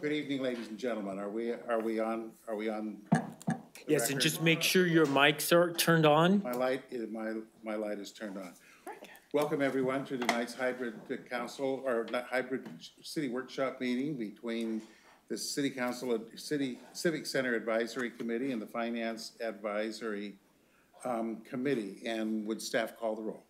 Good evening, ladies and gentlemen. Are we, are we on, are we on? Yes, and just make sure your mics are turned on. My light, is- my, my light is turned on. Welcome, everyone, to tonight's hybrid council, or not hybrid city workshop meeting between the city council, city civic center advisory committee and the finance advisory um, committee. And would staff call the roll?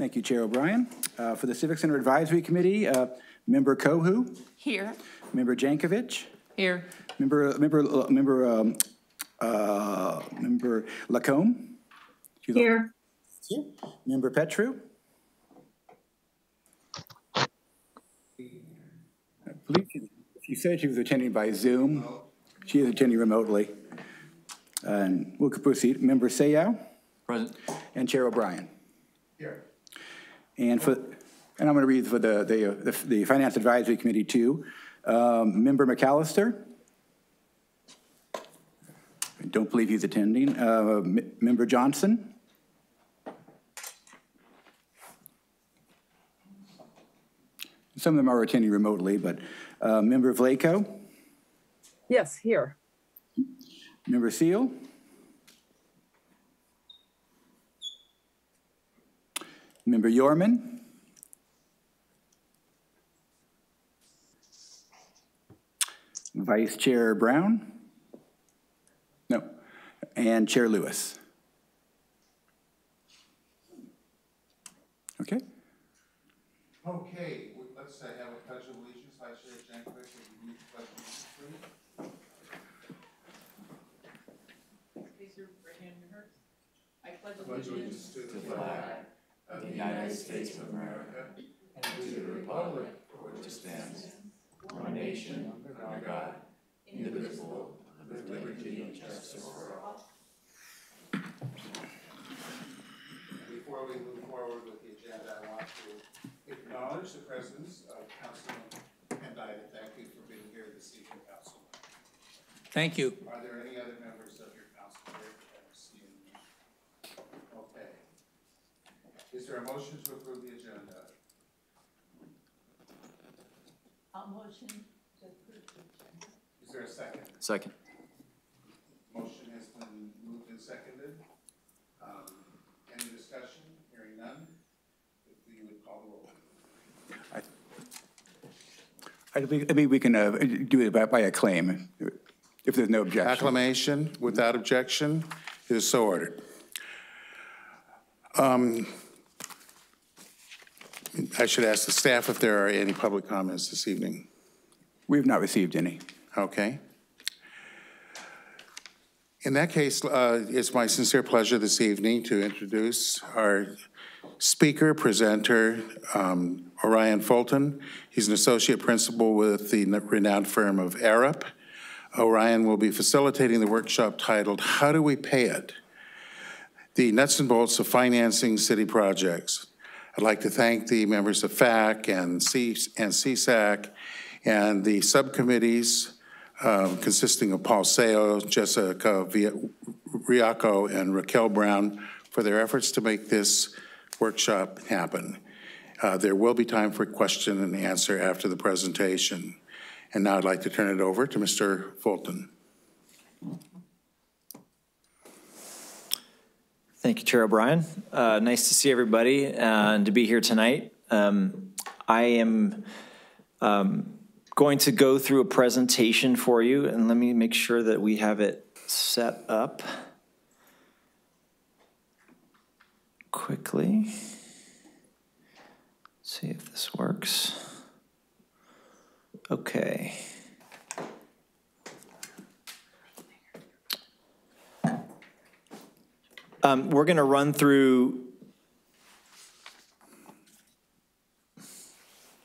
Thank you, Chair O'Brien. Uh, For the Civic Center Advisory Committee, uh, Member Kohu, Here. Member Jankovic, Here. Member, Member, uh, Member, um, uh, Member Lacombe. Here. Member Petru. I believe she- she said she was attending by Zoom. She is attending remotely. And we'll proceed. Member Seo Present. and Chair O'Brien. Here. And for, and I'm going to read for the, the, the- the Finance Advisory Committee too. Um, Member McAllister? I don't believe he's attending. Uh, Member Johnson? Some of them are attending remotely, but uh, Member Vlaco? Yes, here. Member Seal? Member Yorman? Vice Chair Brown? No. And Chair Lewis? Okay. Okay, let's uh, have a pledge of allegiance. Vice Chair Jankovic, would you lead the pledge of allegiance, please? Raise your right hand in yours. I pledge Pledge allegiance allegiance to the flag Of the United States of America and to the republic for which it stands, one nation, under God, indivisible, with liberty and justice for all. Before we move forward with the agenda, I want to acknowledge the presence of Councilman Pendiah. Thank you for being here this evening, Councilman. Thank you. Are there any other members of your council here that have seen? Okay. Is there a motion to approve the agenda? I'll motion to approve the agenda. Is there a second? Second. Motion has been moved and seconded. Um, Any discussion? Hearing none? If you would call the roll. I think, I mean, we can uh, do it by, by acclaim, if there's no objection. Acclamation without objection. It is so ordered. Um, I should ask the staff if there are any public comments this evening. We have not received any. Okay. In that case, uh, it's my sincere pleasure this evening to introduce our speaker, presenter, um, Orion Fulton. He's an associate principal with the renowned firm of Arup. Orion will be facilitating the workshop titled, How Do We Pay It? The nuts and bolts of financing city projects. I'd like to thank the members of FAC and C and CSAC and the subcommittees um, consisting of Paul Seo, Jessica Riaco, and Raquel Brown for their efforts to make this workshop happen. Uh, There will be time for question and answer after the presentation. And now I'd like to turn it over to Mr. Fulton. Thank you, Chair O'Brien. Uh, Nice to see everybody uh, and to be here tonight. Um, I am um, going to go through a presentation for you, and let me make sure that we have it set up quickly. See if this works. Okay. Um, We're going to run through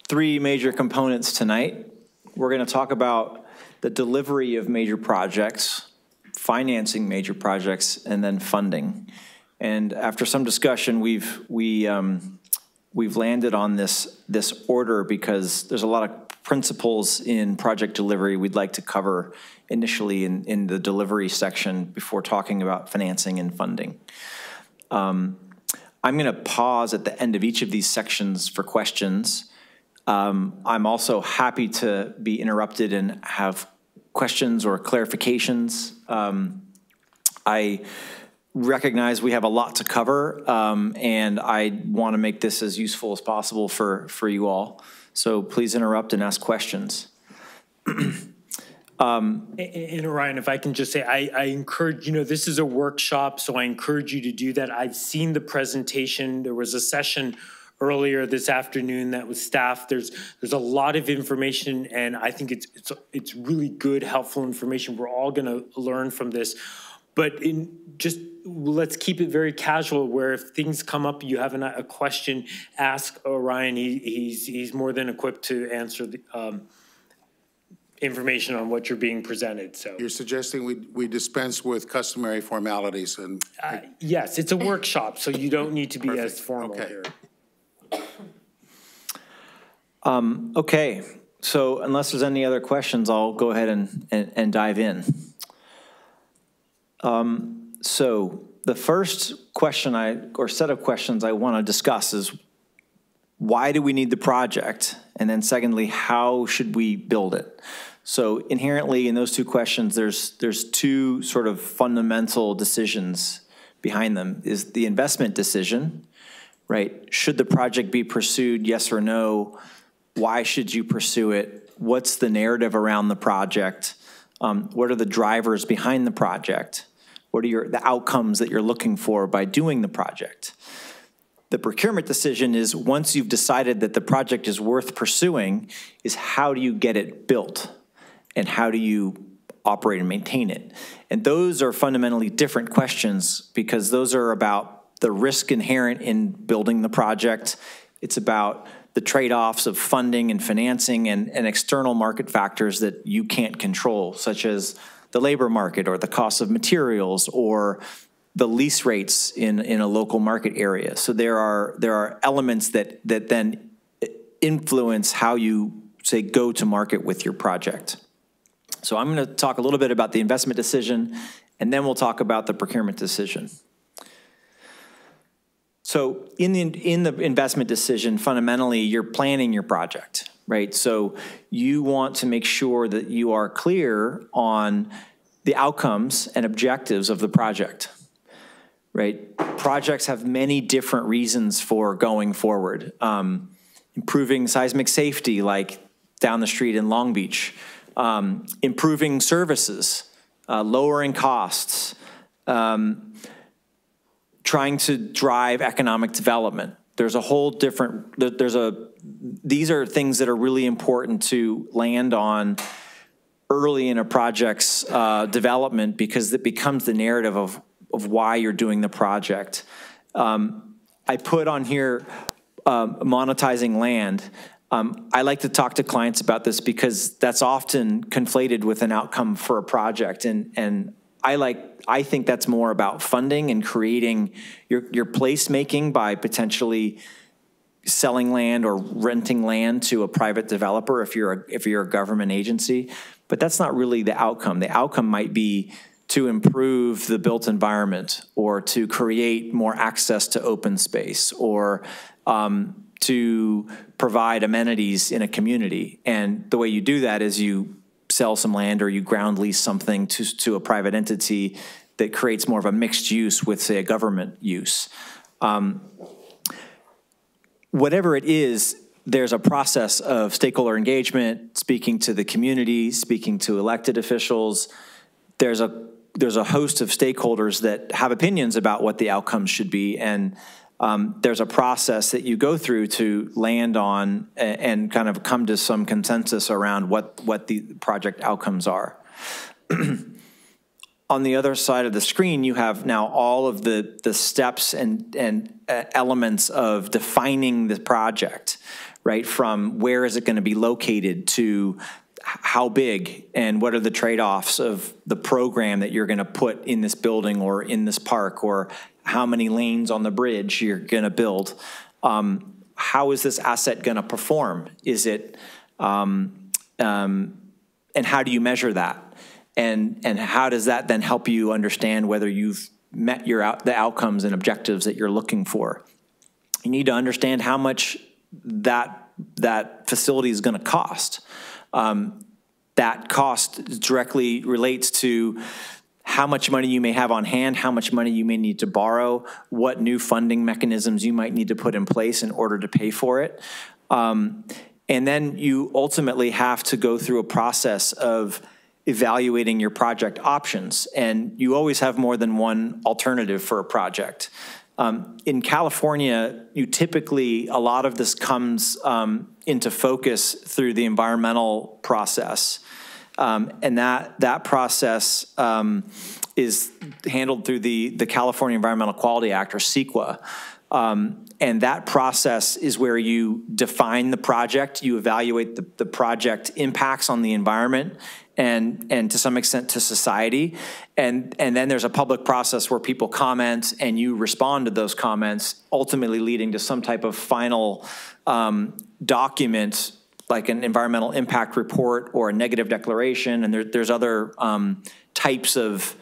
three major components tonight. We're going to talk about the delivery of major projects, financing major projects, and then funding. And after some discussion, we've, we, um, we've landed on this, this order because there's a lot of principles in project delivery we'd like to cover initially in, in the delivery section before talking about financing and funding. Um, I'm going to pause at the end of each of these sections for questions. Um, I'm also happy to be interrupted and have questions or clarifications. Um, I recognize we have a lot to cover, um, and I want to make this as useful as possible for, for you all. So please interrupt and ask questions. Um, and and Orion, if I can just say, I, I encourage, you know, this is a workshop, so I encourage you to do that. I've seen the presentation. There was a session earlier this afternoon that was staff. There's, there's a lot of information, and I think it's, it's, it's really good, helpful information. We're all going to learn from this. But in, just, let's keep it very casual, where if things come up, you have an- a question, ask Orion. He, he's, he's more than equipped to answer the, um, information on what you're being presented, so. You're suggesting we, we dispense with customary formalities and, Uh, Yes, it's a workshop, so you don't need to be as formal okay. here. Okay, so unless there's any other questions, I'll go ahead and, and, and dive in. Um, so the first question I, or set of questions I want to discuss is why do we need the project? And then secondly, how should we build it? So inherently in those two questions, there's, there's two sort of fundamental decisions behind them, is the investment decision, right? Should the project be pursued, yes or no? Why should you pursue it? What's the narrative around the project? Um, what are the drivers behind the project? What are your, the outcomes that you're looking for by doing the project? The procurement decision is once you've decided that the project is worth pursuing, is how do you get it built? And how do you operate and maintain it? And those are fundamentally different questions because those are about the risk inherent in building the project. It's about the trade-offs of funding and financing and, and external market factors that you can't control, such as the labor market or the cost of materials or the lease rates in, in a local market area. So there are, there are elements that, that then influence how you, say, go to market with your project. So I'm going to talk a little bit about the investment decision, and then we'll talk about the procurement decision. So in the, in the investment decision, fundamentally, you're planning your project, right? So you want to make sure that you are clear on the outcomes and objectives of the project, right? Projects have many different reasons for going forward. Um, improving seismic safety, like down the street in Long Beach, um, improving services, uh, lowering costs, um, trying to drive economic development. There's a whole different, there's a, these are things that are really important to land on early in a project's uh, development because it becomes the narrative of, of why you're doing the project. Um, I put on here um, monetizing land. Um, I like to talk to clients about this because that's often conflated with an outcome for a project. And, and I like, I think that's more about funding and creating your, your placemaking by potentially selling land or renting land to a private developer if you're a, if you're a government agency. But that's not really the outcome. The outcome might be to improve the built environment or to create more access to open space or um, to provide amenities in a community. And the way you do that is you sell some land or you ground lease something to, to a private entity that creates more of a mixed use with, say, a government use. Um, whatever it is, there's a process of stakeholder engagement, speaking to the community, speaking to elected officials. There's a there's a host of stakeholders that have opinions about what the outcomes should be, and um, there's a process that you go through to land on and, and kind of come to some consensus around what what the project outcomes are. on the other side of the screen, you have now all of the, the steps and, and uh, elements of defining the project, right? From where is it going to be located to how big and what are the trade-offs of the program that you're going to put in this building or in this park or how many lanes on the bridge you're going to build. Um, how is this asset going to perform? Is it, um, um, and how do you measure that? And, and how does that then help you understand whether you've met your out, the outcomes and objectives that you're looking for? You need to understand how much that that facility is going to cost. Um, that cost directly relates to how much money you may have on hand, how much money you may need to borrow, what new funding mechanisms you might need to put in place in order to pay for it. Um, and then you ultimately have to go through a process of evaluating your project options. And you always have more than one alternative for a project. Um, in California, you typically, a lot of this comes um, into focus through the environmental process. Um, and that, that process um, is handled through the, the California Environmental Quality Act, or CEQA. Um, and that process is where you define the project, you evaluate the, the project impacts on the environment, and and to some extent to society and and then there's a public process where people comment and you respond to those comments ultimately leading to some type of final um, document like an environmental impact report or a negative declaration and there, there's other um, types of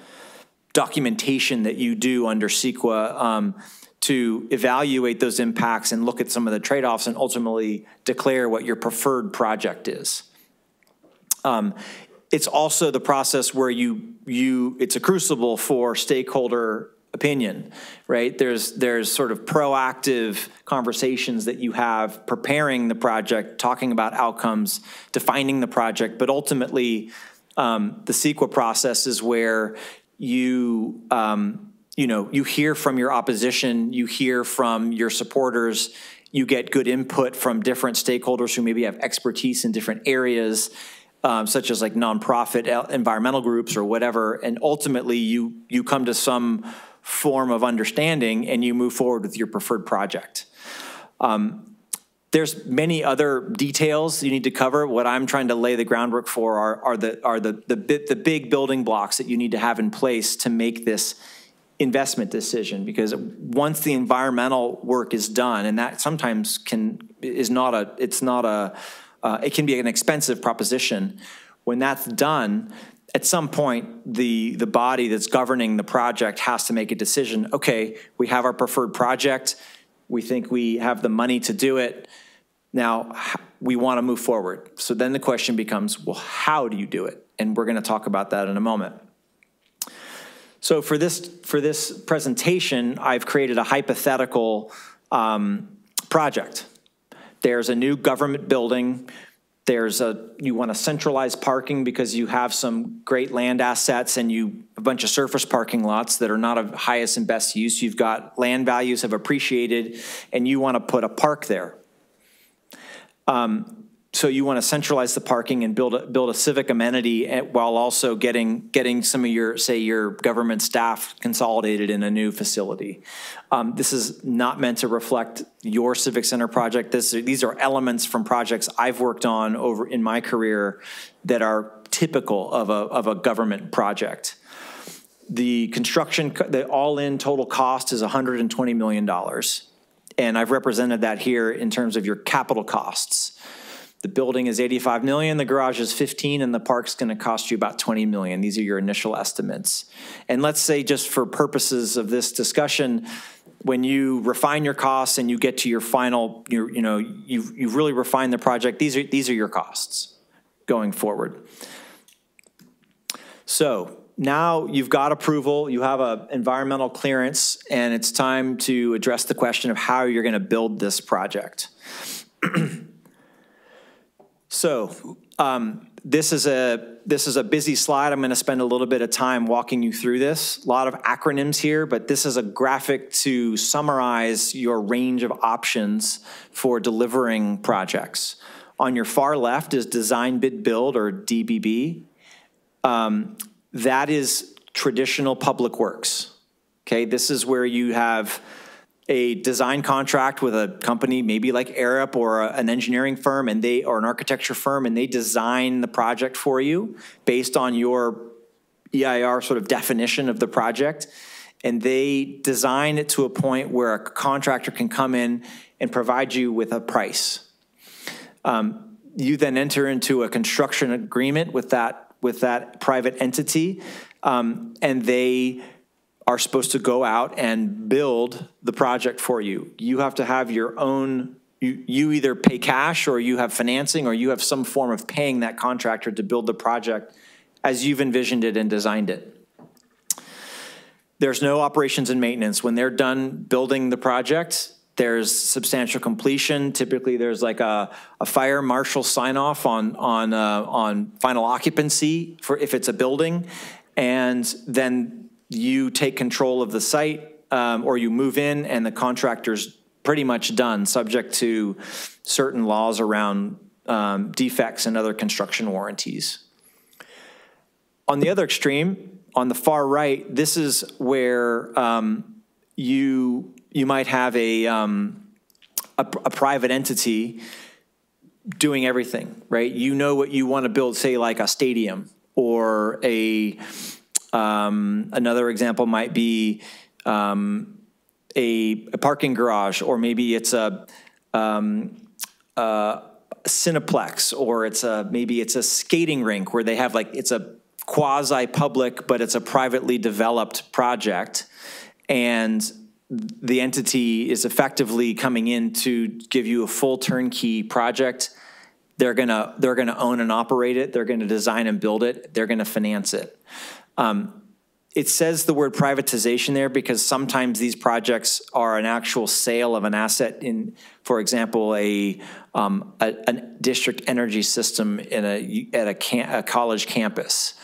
documentation that you do under CEQA um, to evaluate those impacts and look at some of the trade-offs and ultimately declare what your preferred project is. Um, it's also the process where you you it's a crucible for stakeholder opinion right? There's there's sort of proactive conversations that you have preparing the project talking about outcomes defining the project but ultimately um, the CEQA process is where you um, you know you hear from your opposition you hear from your supporters you get good input from different stakeholders who maybe have expertise in different areas um, such as like nonprofit environmental groups or whatever, and ultimately you you come to some form of understanding and you move forward with your preferred project. Um, there's many other details you need to cover. What I'm trying to lay the groundwork for are, are the are the the, the big building blocks that you need to have in place to make this investment decision because once the environmental work is done and that sometimes can is not a it's not a uh, it can be an expensive proposition. When that's done, at some point, the, the body that's governing the project has to make a decision. Okay, we have our preferred project. We think we have the money to do it. Now, we want to move forward. So then the question becomes, well, how do you do it? And we're going to talk about that in a moment. So for this, for this presentation, I've created a hypothetical um, project. There's a new government building. There's a you want to centralize parking because you have some great land assets and you a bunch of surface parking lots that are not of highest and best use. You've got land values have appreciated, and you want to put a park there. Um, so you want to centralize the parking and build a, build a civic amenity while also getting getting some of your say your government staff consolidated in a new facility. Um, this is not meant to reflect your civic center project. This these are elements from projects I've worked on over in my career that are typical of a of a government project. The construction, the all-in total cost is 120 million dollars, and I've represented that here in terms of your capital costs. The building is 85 million, the garage is 15, and the park's going to cost you about 20 million. These are your initial estimates. And let's say, just for purposes of this discussion, when you refine your costs and you get to your final, your, you know, you've, you've really refined the project, these are, these are your costs going forward. So now you've got approval, you have an environmental clearance, and it's time to address the question of how you're going to build this project. So um, this is a this is a busy slide. I'm going to spend a little bit of time walking you through this. A lot of acronyms here, but this is a graphic to summarize your range of options for delivering projects. On your far left is design bid build or DBB. Um, that is traditional public works. Okay, this is where you have a design contract with a company, maybe like Arup or a, an engineering firm, and they or an architecture firm, and they design the project for you based on your EIR sort of definition of the project, and they design it to a point where a contractor can come in and provide you with a price. Um, you then enter into a construction agreement with that with that private entity, um, and they are supposed to go out and build the project for you. You have to have your own you, you either pay cash or you have financing or you have some form of paying that contractor to build the project as you've envisioned it and designed it. There's no operations and maintenance. When they're done building the project, there's substantial completion. Typically, there's like a, a fire marshal sign off on, on, uh, on final occupancy for if it's a building. And then you take control of the site um, or you move in and the contractor's pretty much done, subject to certain laws around um, defects and other construction warranties. On the other extreme, on the far right, this is where um, you you might have a, um, a a private entity doing everything, right? You know what you want to build, say like a stadium or a um, another example might be um, a, a parking garage, or maybe it's a, um, a Cineplex, or it's a maybe it's a skating rink where they have like it's a quasi-public, but it's a privately developed project, and the entity is effectively coming in to give you a full turnkey project. They're gonna they're gonna own and operate it. They're gonna design and build it. They're gonna finance it. Um, it says the word privatization there because sometimes these projects are an actual sale of an asset in, for example, a, um, a, a district energy system in a, at a, cam- a college campus.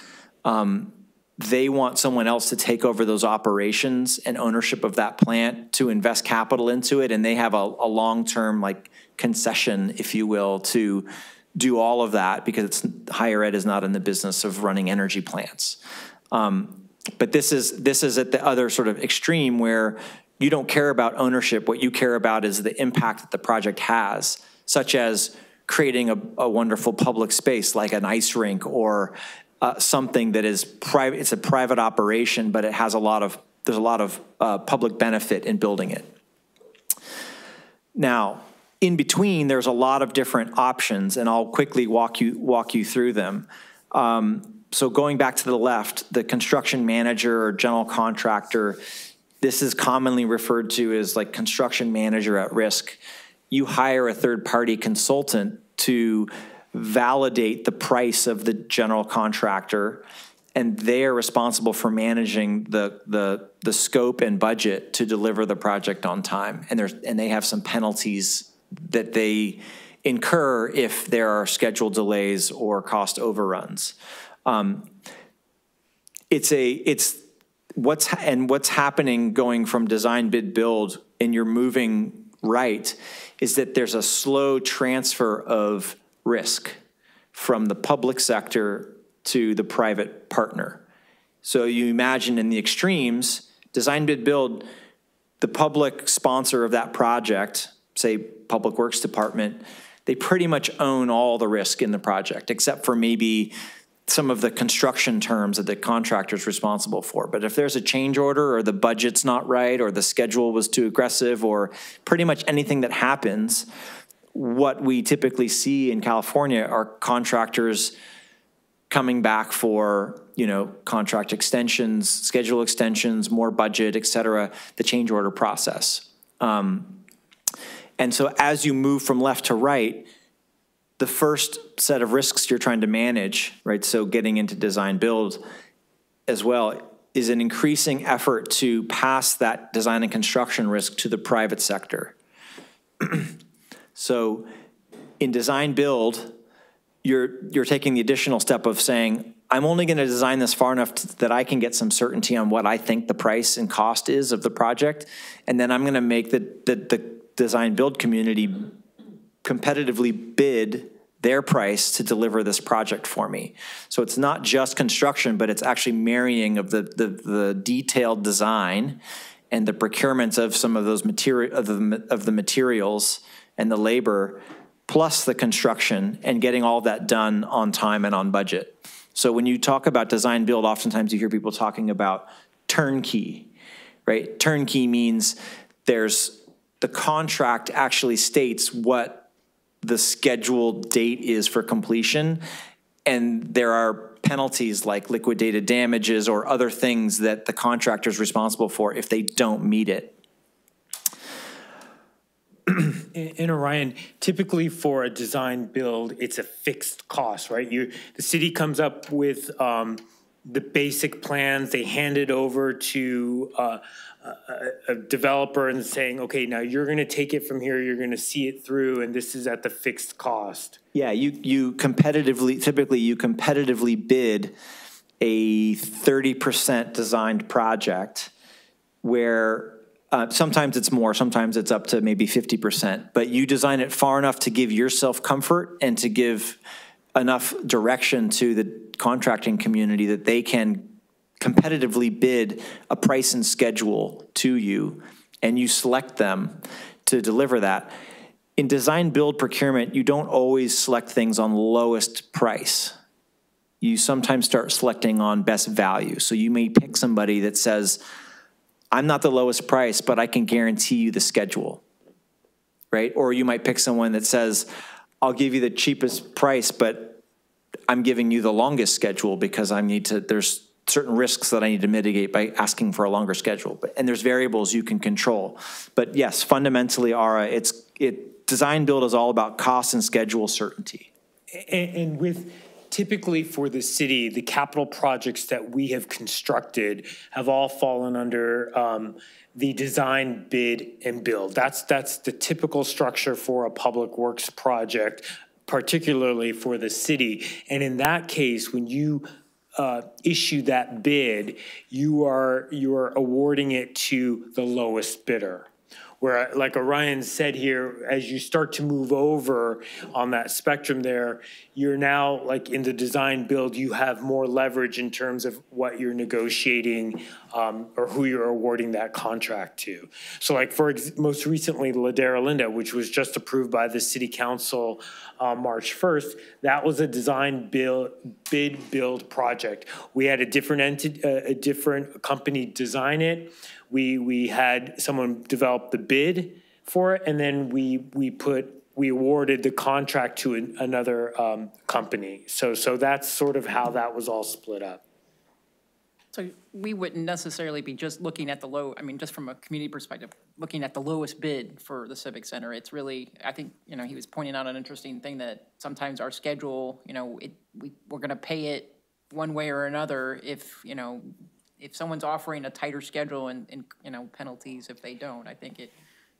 Um, they want someone else to take over those operations and ownership of that plant to invest capital into it, and they have a, a long-term like concession, if you will, to do all of that because higher ed is not in the business of running energy plants. Um, but this is this is at the other sort of extreme where you don't care about ownership. What you care about is the impact that the project has, such as creating a, a wonderful public space like an ice rink or uh, something that is private. It's a private operation, but it has a lot of there's a lot of uh, public benefit in building it. Now, in between, there's a lot of different options, and I'll quickly walk you walk you through them. Um, so going back to the left, the construction manager or general contractor, this is commonly referred to as like construction manager at risk. You hire a third party consultant to validate the price of the general contractor and they are responsible for managing the, the, the scope and budget to deliver the project on time. And, there's, and they have some penalties that they incur if there are schedule delays or cost overruns. Um, it's a it's what's and what's happening going from design bid build and you're moving right is that there's a slow transfer of risk from the public sector to the private partner. So you imagine in the extremes, design bid build, the public sponsor of that project, say Public Works Department, they pretty much own all the risk in the project, except for maybe some of the construction terms that the contractor's responsible for. But if there's a change order or the budget's not right or the schedule was too aggressive or pretty much anything that happens, what we typically see in California are contractors coming back for you know contract extensions, schedule extensions, more budget, et cetera, the change order process. Um, and so as you move from left to right, the first set of risks you're trying to manage, right? So getting into design build as well is an increasing effort to pass that design and construction risk to the private sector. so in design build, you're you're taking the additional step of saying I'm only going to design this far enough that I can get some certainty on what I think the price and cost is of the project, and then I'm going to make the, the, the design build community competitively bid their price to deliver this project for me. So it's not just construction, but it's actually marrying of the, the, the detailed design and the procurements of some of those material of the, of the materials and the labor, plus the construction and getting all that done on time and on budget. So when you talk about design build, oftentimes you hear people talking about turnkey, right? Turnkey means there's the contract actually states what the scheduled date is for completion. And there are penalties like liquidated damages or other things that the contractor is responsible for if they don't meet it. And Orion, typically for a design build, it's a fixed cost, right? You, the city comes up with um, the basic plans, they hand it over to uh, a developer and saying, okay, now you're going to take it from here, you're going to see it through, and this is at the fixed cost. Yeah, you, you competitively, typically you competitively bid a 30% designed project where uh, sometimes it's more, sometimes it's up to maybe 50%, but you design it far enough to give yourself comfort and to give enough direction to the contracting community that they can competitively bid a price and schedule to you, and you select them to deliver that. In design build procurement, you don't always select things on lowest price. You sometimes start selecting on best value. So you may pick somebody that says, I'm not the lowest price, but I can guarantee you the schedule, right? Or you might pick someone that says, I'll give you the cheapest price, but I'm giving you the longest schedule because I need to, there's certain risks that I need to mitigate by asking for a longer schedule. But, and there's variables you can control. But yes, fundamentally, Ara, it's, it, design build is all about cost and schedule certainty. And, and with typically for the city, the capital projects that we have constructed have all fallen under um, the design, bid, and build. That's that's the typical structure for a public works project, particularly for the city. And in that case, when you uh, issue that bid, you are you are awarding it to the lowest bidder where like Orion said here, as you start to move over on that spectrum there, you're now like in the design build, you have more leverage in terms of what you're negotiating um, or who you're awarding that contract to. So like for most recently, Ladera Linda, which was just approved by the city council uh, March 1st, that was a design build, bid build project. We had a different entity, uh, a different company design it. We, we had someone develop the bid for it, and then we, we put, we awarded the contract to an- another um, company. So, so that's sort of how that was all split up. So we wouldn't necessarily be just looking at the low, I mean, just from a community perspective, looking at the lowest bid for the Civic Center. It's really, I think, you know, he was pointing out an interesting thing that sometimes our schedule, you know, it, we, we're gonna pay it one way or another if, you know, if someone's offering a tighter schedule and, and, you know, penalties if they don't, I think it,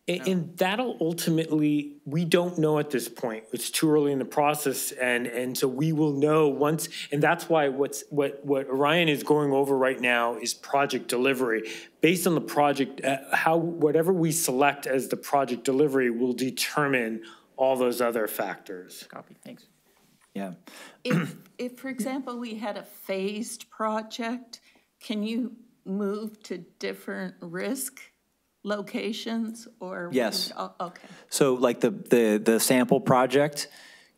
And, and that'll ultimately, we don't know at this point. It's too early in the process, and and so we will know once. And that's why what's what what Orion is going over right now is project delivery. Based on the project, uh, how whatever we select as the project delivery will determine all those other factors. copy, thanks. Yeah. If, if, for example, we had a phased project, can you move to different risk locations or? Yes. Oh, Okay. So like the, the, the sample project,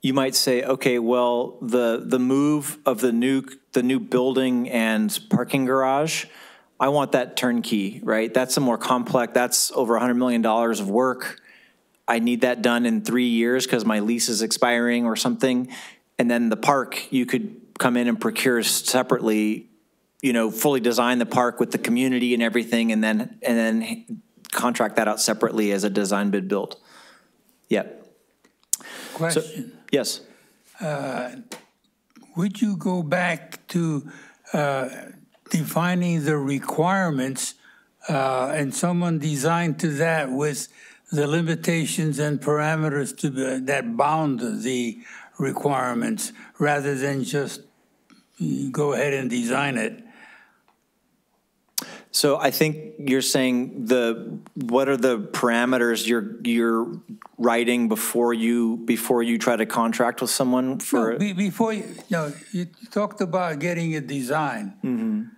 you might say, okay, well, the, the move of the new, the new building and parking garage, I want that turnkey, right? That's a more complex, that's over $100 million of work. I need that done in three years because my lease is expiring or something. And then the park, you could come in and procure separately, you know, fully design the park with the community and everything, and then, and then contract that out separately as a design bid build. Yep. Question, Yes. would you go back to uh, defining the requirements uh, and someone designed to that with the limitations and parameters to, be- that bound the requirements, rather than just go ahead and design it? So I think you're saying the, what are the parameters you're, you're writing before you, before you try to contract with someone for? No, be- Before, you, no, you talked about getting a design.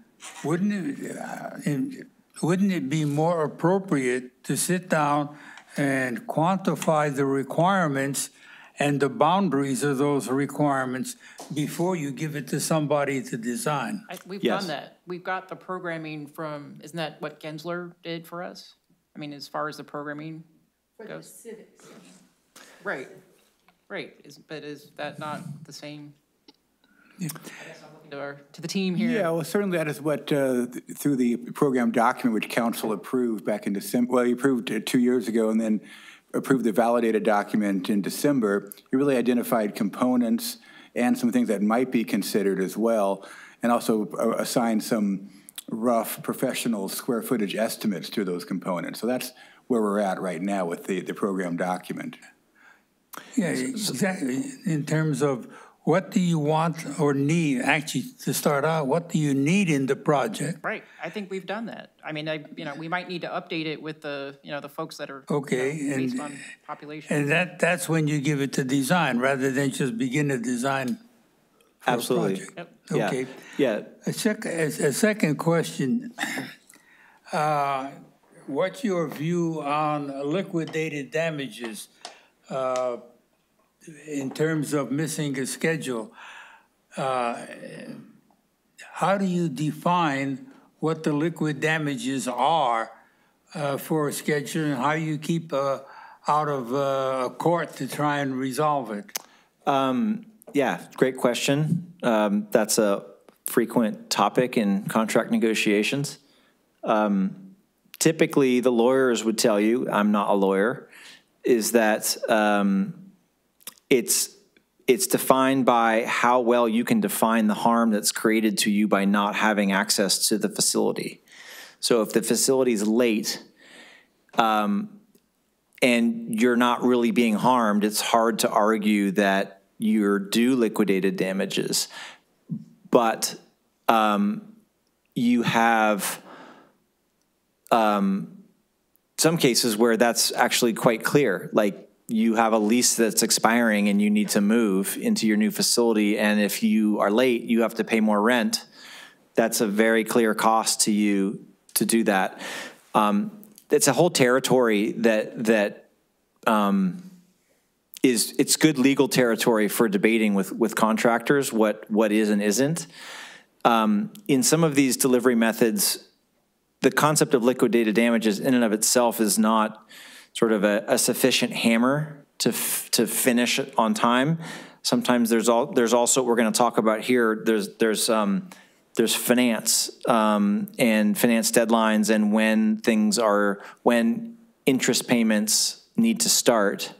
Wouldn't it, uh, and wouldn't it be more appropriate to sit down and quantify the requirements and the boundaries of those requirements before you give it to somebody to design? I, we've Yes. done that. We've got the programming from, isn't that what Gensler did for us? I mean, as far as the programming goes? Right, right, is, but is that not the same? I guess I'm looking To our, to the team here. Yeah, well, certainly that is what, uh, th- through the program document which council approved back in December, well, you approved it two years ago, and then approved the validated document in December, you really identified components and some things that might be considered as well, and also uh, assign some rough professional square footage estimates to those components. So that's where we're at right now with the, the program document. Yeah, exactly. In terms of what do you want or need, actually, to start out, what do you need in the project? Right, I think we've done that. I mean, I, you know, we might need to update it with the, you know, the folks that are. you Okay, know, Based and- on population. And that, that's when you give it to design, rather than just begin to design for a Absolutely. project. Yep. Yeah. Okay. Yeah, A sec, a, a second question. Uh, What's your view on liquidated damages uh, in terms of missing a schedule? Uh, How do you define what the liquid damages are uh, for a schedule and how you keep uh, out of uh, court to try and resolve it? Um, yeah, great question. Um, that's a frequent topic in contract negotiations. Um, typically, the lawyers would tell you, I'm not a lawyer, is that um, it's it's defined by how well you can define the harm that's created to you by not having access to the facility. So if the facility is late, um, and you're not really being harmed, it's hard to argue that you're due liquidated damages. But um, you have um, some cases where that's actually quite clear. Like you have a lease that's expiring and you need to move into your new facility, and if you are late, you have to pay more rent. That's a very clear cost to you to do that. Um, it's a whole territory that that um, is it's good legal territory for debating with with contractors what what is and isn't. Um, in some of these delivery methods, the concept of liquidated damages in and of itself is not sort of a, a sufficient hammer to to finish on time. Sometimes there's all there's also we're going to talk about here. There's there's um, there's finance um, and finance deadlines and when things are when interest payments need to start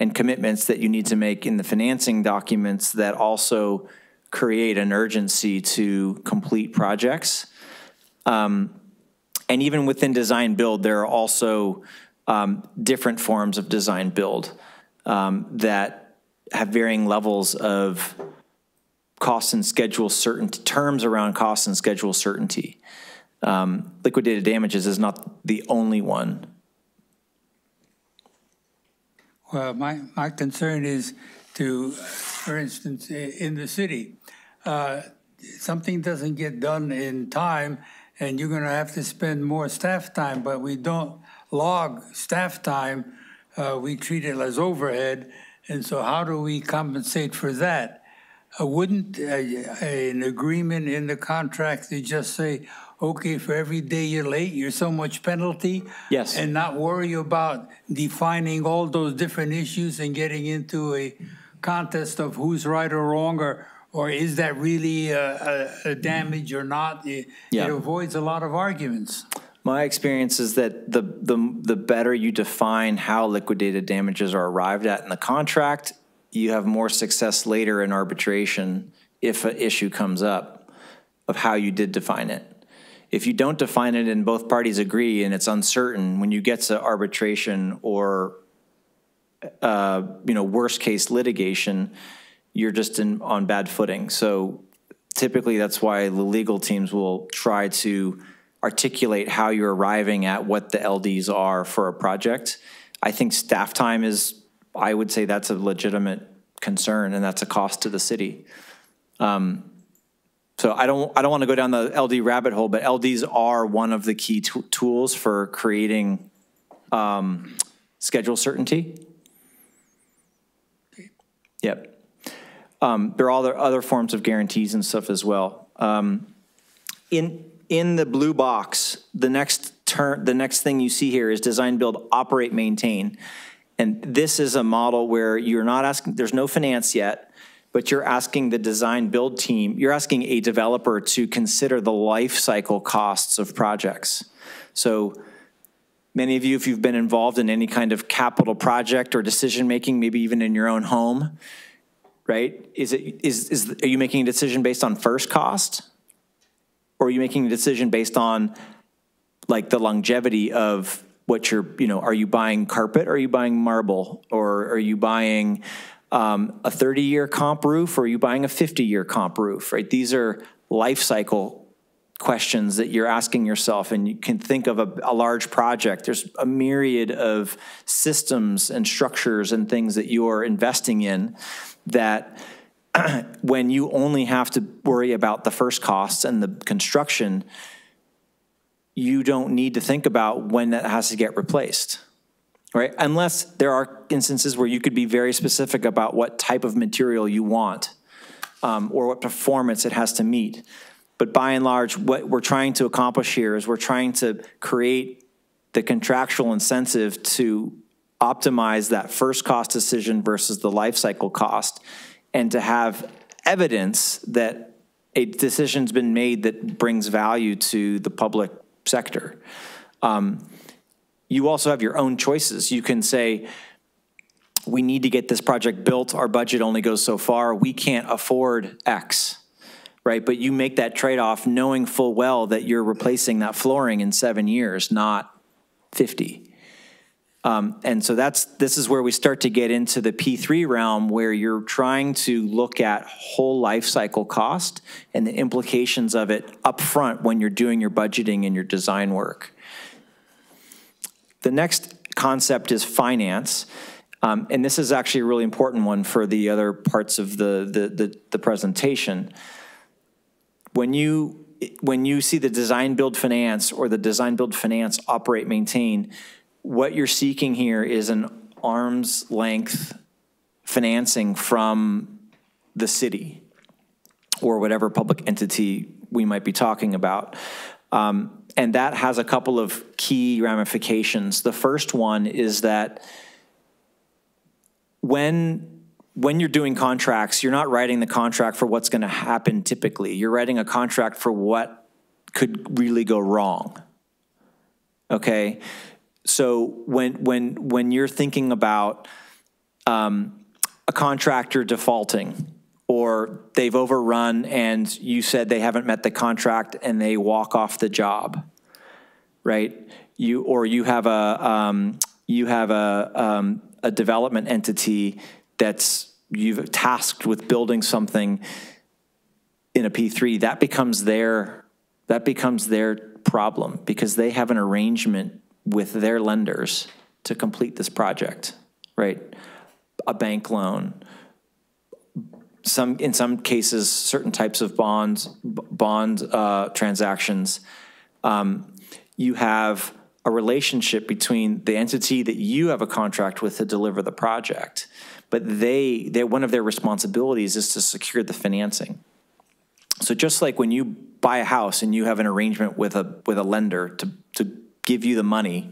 and commitments that you need to make in the financing documents that also create an urgency to complete projects. Um, and even within design build, there are also um, different forms of design build um, that have varying levels of cost and schedule certainty, terms around cost and schedule certainty. Um, liquidated damages is not the only one. Well, my, my concern is to, for instance, in the city, uh, something doesn't get done in time, and you're going to have to spend more staff time, but we don't log staff time. Uh, We treat it as overhead, and so how do we compensate for that? Uh, Wouldn't a- an agreement in the contract to just say, okay, for every day you're late, you're so much penalty? Yes. And not worry about defining all those different issues and getting into a contest of who's right or wrong, or, or is that really a, a, a damage or not? It, Yeah. it avoids a lot of arguments. My experience is that the, the, the better you define how liquidated damages are arrived at in the contract, you have more success later in arbitration if an issue comes up of how you did define it. If you don't define it and both parties agree and it's uncertain, when you get to arbitration or, uh, you know, worst case litigation, you're just in, on bad footing. So typically that's why the legal teams will try to articulate how you're arriving at what the LDs are for a project. I think staff time is, I would say that's a legitimate concern and that's a cost to the city. Um, So I don't, I don't want to go down the LD rabbit hole, but LDs are one of the key tools for creating um, schedule certainty. Yep. Um, There are other, other forms of guarantees and stuff as well. Um, In, in the blue box, the next turn, the next thing you see here is design, build, operate, maintain. And this is a model where you're not asking, there's no finance yet, but you're asking the design build team, you're asking a developer to consider the life cycle costs of projects. So Many of you, if you've been involved in any kind of capital project or decision-making, maybe even in your own home, right? Is it, is, is, are you making a decision based on first cost? Or are you making a decision based on like the longevity of what you're, you know, are you buying carpet or are you buying marble? Or are you buying um, a 30-year comp roof or are you buying a 50-year comp roof, right? These are life cycle questions that you're asking yourself and you can think of a, a, large project there's a myriad of systems and structures and things that you're investing in that when you only have to worry about the first costs and the construction you don't need to think about when that has to get replaced right unless there are instances where you could be very specific about what type of material you want um, or what performance it has to meet but by and large, what we're trying to accomplish here is we're trying to create the contractual incentive to optimize that first cost decision versus the life cycle cost and to have evidence that a decision's been made that brings value to the public sector. Um, you also have your own choices. You can say, we need to get this project built. Our budget only goes so far. We can't afford X right? But you make that trade off knowing full well that you're replacing that flooring in seven years, not 50. Um, and so that's this is where we start to get into the P3 realm where you're trying to look at whole life cycle cost and the implications of it up front when you're doing your budgeting and your design work. The next concept is finance. Um, and this is actually a really important one for the other parts of the, the, the, the presentation when you when you see the design build finance or the design build finance operate maintain what you're seeking here is an arm's length financing from the city or whatever public entity we might be talking about um, and that has a couple of key ramifications the first one is that when when you're doing contracts, you're not writing the contract for what's going to happen typically. You're writing a contract for what could really go wrong. Okay? So when when when you're thinking about um, a contractor defaulting or they've overrun and you said they haven't met the contract and they walk off the job, right? You or you have a um, you have a um, a development entity that's you've tasked with building something in a P3, that becomes their that becomes their problem because they have an arrangement with their lenders to complete this project, right? A bank loan, some in some cases certain types of bonds bond uh, transactions. Um, you have a relationship between the entity that you have a contract with to deliver the project but they, they one of their responsibilities is to secure the financing. So just like when you buy a house and you have an arrangement with a with a lender to to give you the money,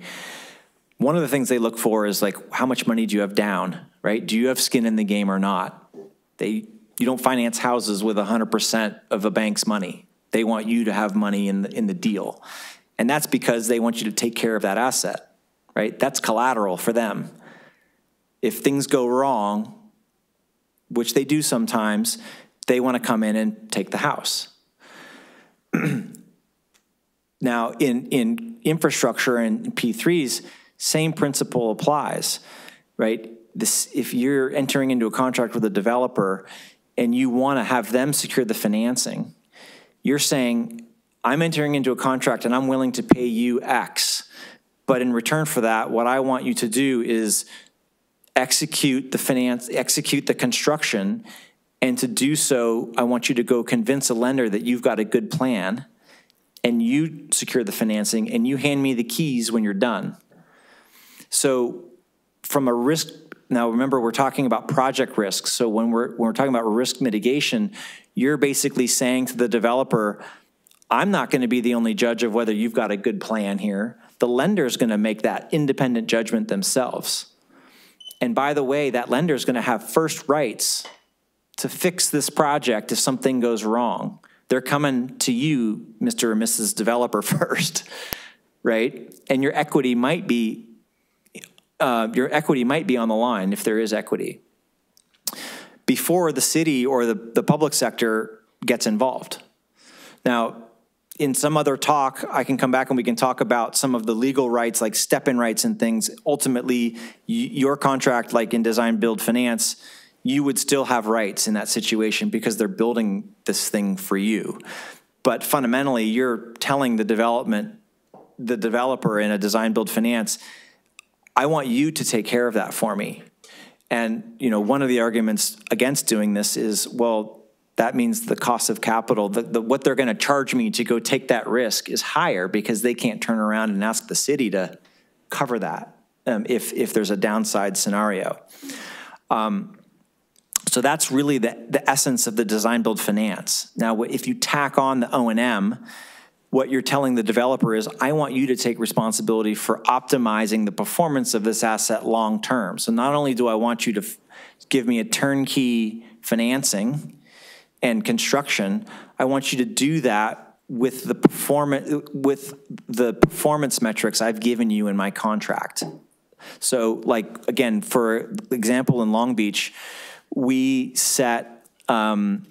one of the things they look for is like how much money do you have down, right? Do you have skin in the game or not? They you don't finance houses with 100% of a bank's money. They want you to have money in the in the deal. And that's because they want you to take care of that asset, right? That's collateral for them if things go wrong, which they do sometimes, they want to come in and take the house. now, in, in infrastructure and P3s, same principle applies, right? This, if you're entering into a contract with a developer and you want to have them secure the financing, you're saying, I'm entering into a contract and I'm willing to pay you X. But in return for that, what I want you to do is execute the finance, execute the construction, and to do so, I want you to go convince a lender that you've got a good plan, and you secure the financing, and you hand me the keys when you're done. So, from a risk now, remember, we're talking about project risk. So when we're, when we're talking about risk mitigation, you're basically saying to the developer, I'm not going to be the only judge of whether you've got a good plan here. The lender is going to make that independent judgment themselves. And by the way, that lender is going to have first rights to fix this project if something goes wrong. They're coming to you, Mr. or Mrs. Developer, first. right? And your equity might be, uh, your equity might be on the line if there is equity before the city or the, the public sector gets involved. Now, in some other talk, I can come back and we can talk about some of the legal rights, like step-in rights and things. Ultimately, your contract, like in design, build, finance, you would still have rights in that situation because they're building this thing for you. But fundamentally, you're telling the development, the developer in a design, build, finance, I want you to take care of that for me. And you know, one of the arguments against doing this is, well, that means the cost of capital, the, the, what they're going to charge me to go take that risk is higher because they can't turn around and ask the city to cover that um, if, if there's a downside scenario. Um, so that's really the, the essence of the design build finance. Now, if you tack on the O&M, what you're telling the developer is, I want you to take responsibility for optimizing the performance of this asset long term. So not only do I want you to give me a turnkey financing, and construction, I want you to do that with the performance with the performance metrics I've given you in my contract. So, like again, for example, in Long Beach, we set um,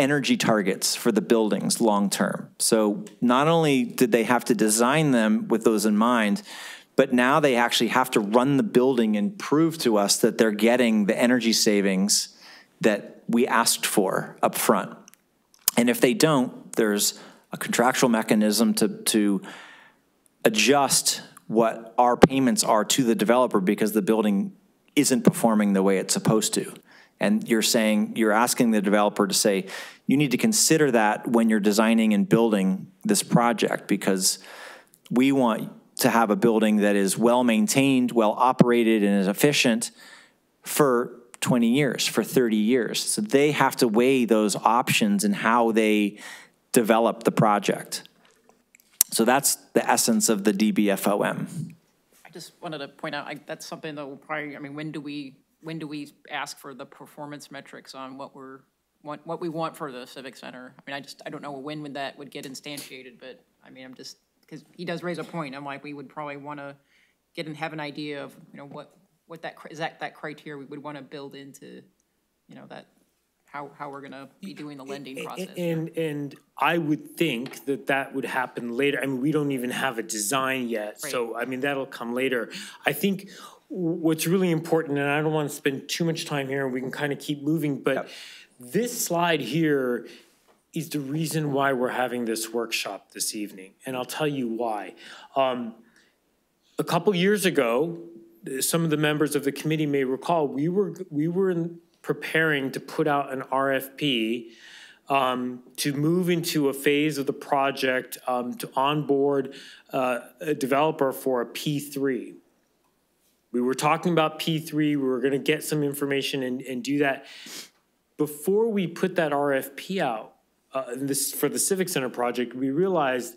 energy targets for the buildings long term. So, not only did they have to design them with those in mind, but now they actually have to run the building and prove to us that they're getting the energy savings that we asked for up front. And if they don't, there's a contractual mechanism to, to adjust what our payments are to the developer because the building isn't performing the way it's supposed to. And you're saying, you're asking the developer to say, you need to consider that when you're designing and building this project because we want to have a building that is well maintained, well operated, and is efficient for 20 years, for 30 years. So they have to weigh those options and how they develop the project. So that's the essence of the DBFOM. I just wanted to point out, I, that's something that will probably, I mean, when do we, when do we ask for the performance metrics on what we're, what, what we want for the Civic Center? I mean, I just, I don't know when would that would get instantiated, but I mean, I'm just, because he does raise a point, I'm like, we would probably want to get and have an idea of, you know, what, what that, is that, that criteria we would want to build into, you know, that, how, how we're going to be doing the lending process. And, and I would think that that would happen later. I mean, we don't even have a design yet, so, I mean, that'll come later. I think what's really important, and I don't want to spend too much time here, and we can kind of keep moving, but this slide here is the reason why we're having this workshop this evening, and I'll tell you why. Um, a couple years ago, some of the members of the committee may recall, we were, we were in, preparing to put out an RFP um, to move into a phase of the project um, to onboard uh, a developer for a P3. We were talking about P3, we were going to get some information and, and do that. Before we put that RFP out, uh, this for the Civic Center project, we realized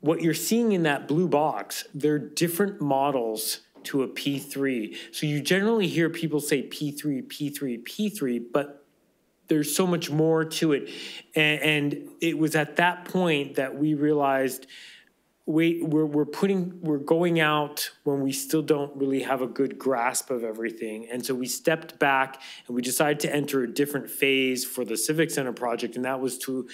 what you're seeing in that blue box, they're different models to a P3. So you generally hear people say P3, P3, P3, but there's so much more to it. And, and it was at that point that we realized we, we're, we're putting, we're going out when we still don't really have a good grasp of everything. And so we stepped back and we decided to enter a different phase for the Civic Center project, and that was to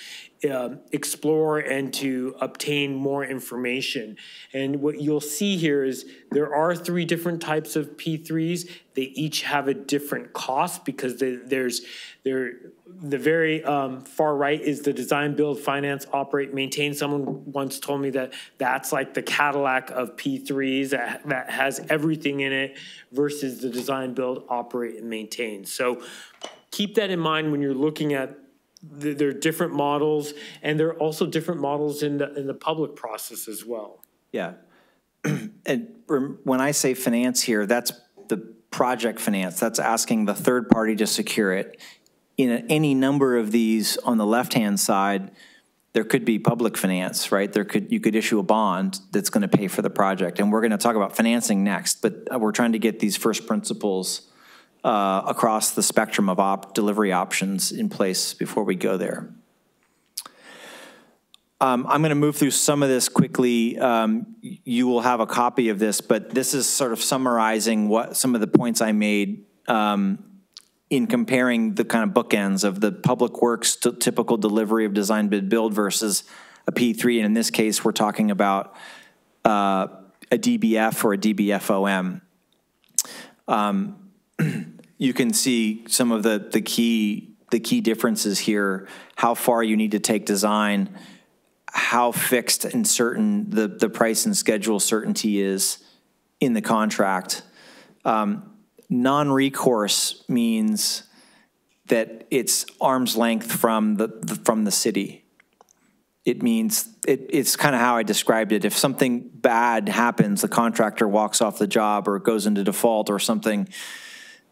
uh, explore and to obtain more information. And what you'll see here is there are three different types of P3s. They each have a different cost because they, there's there the very um, far right is the design, build, finance, operate, maintain. Someone once told me that that's like the Cadillac of P3s that, that has everything in it versus the design, build, operate, and maintain. So keep that in mind when you're looking at the, there are different models, and there are also different models in the in the public process as well. Yeah, and when I say finance here, that's the project finance. That's asking the third party to secure it in any number of these on the left-hand side, there could be public finance, right? There could you could issue a bond that's going to pay for the project, and we're going to talk about financing next. But uh, we're trying to get these first principles uh, across the spectrum of op delivery options in place before we go there. Um, I'm going to move through some of this quickly. Um, You will have a copy of this, but this is sort of summarizing what, some of the points I made um, in comparing the kind of bookends of the public works typical delivery of design bid build versus a P3. And in this case, we're talking about uh, a DBF or a DBFOM. Um, You can see some of the, the key, the key differences here, how far you need to take design, how fixed and certain the, the price and schedule certainty is in the contract. Um, Non-recourse means that it's arm's length from the, the- from the city. It means, it, it's kind of how I described it. If something bad happens, the contractor walks off the job or goes into default or something,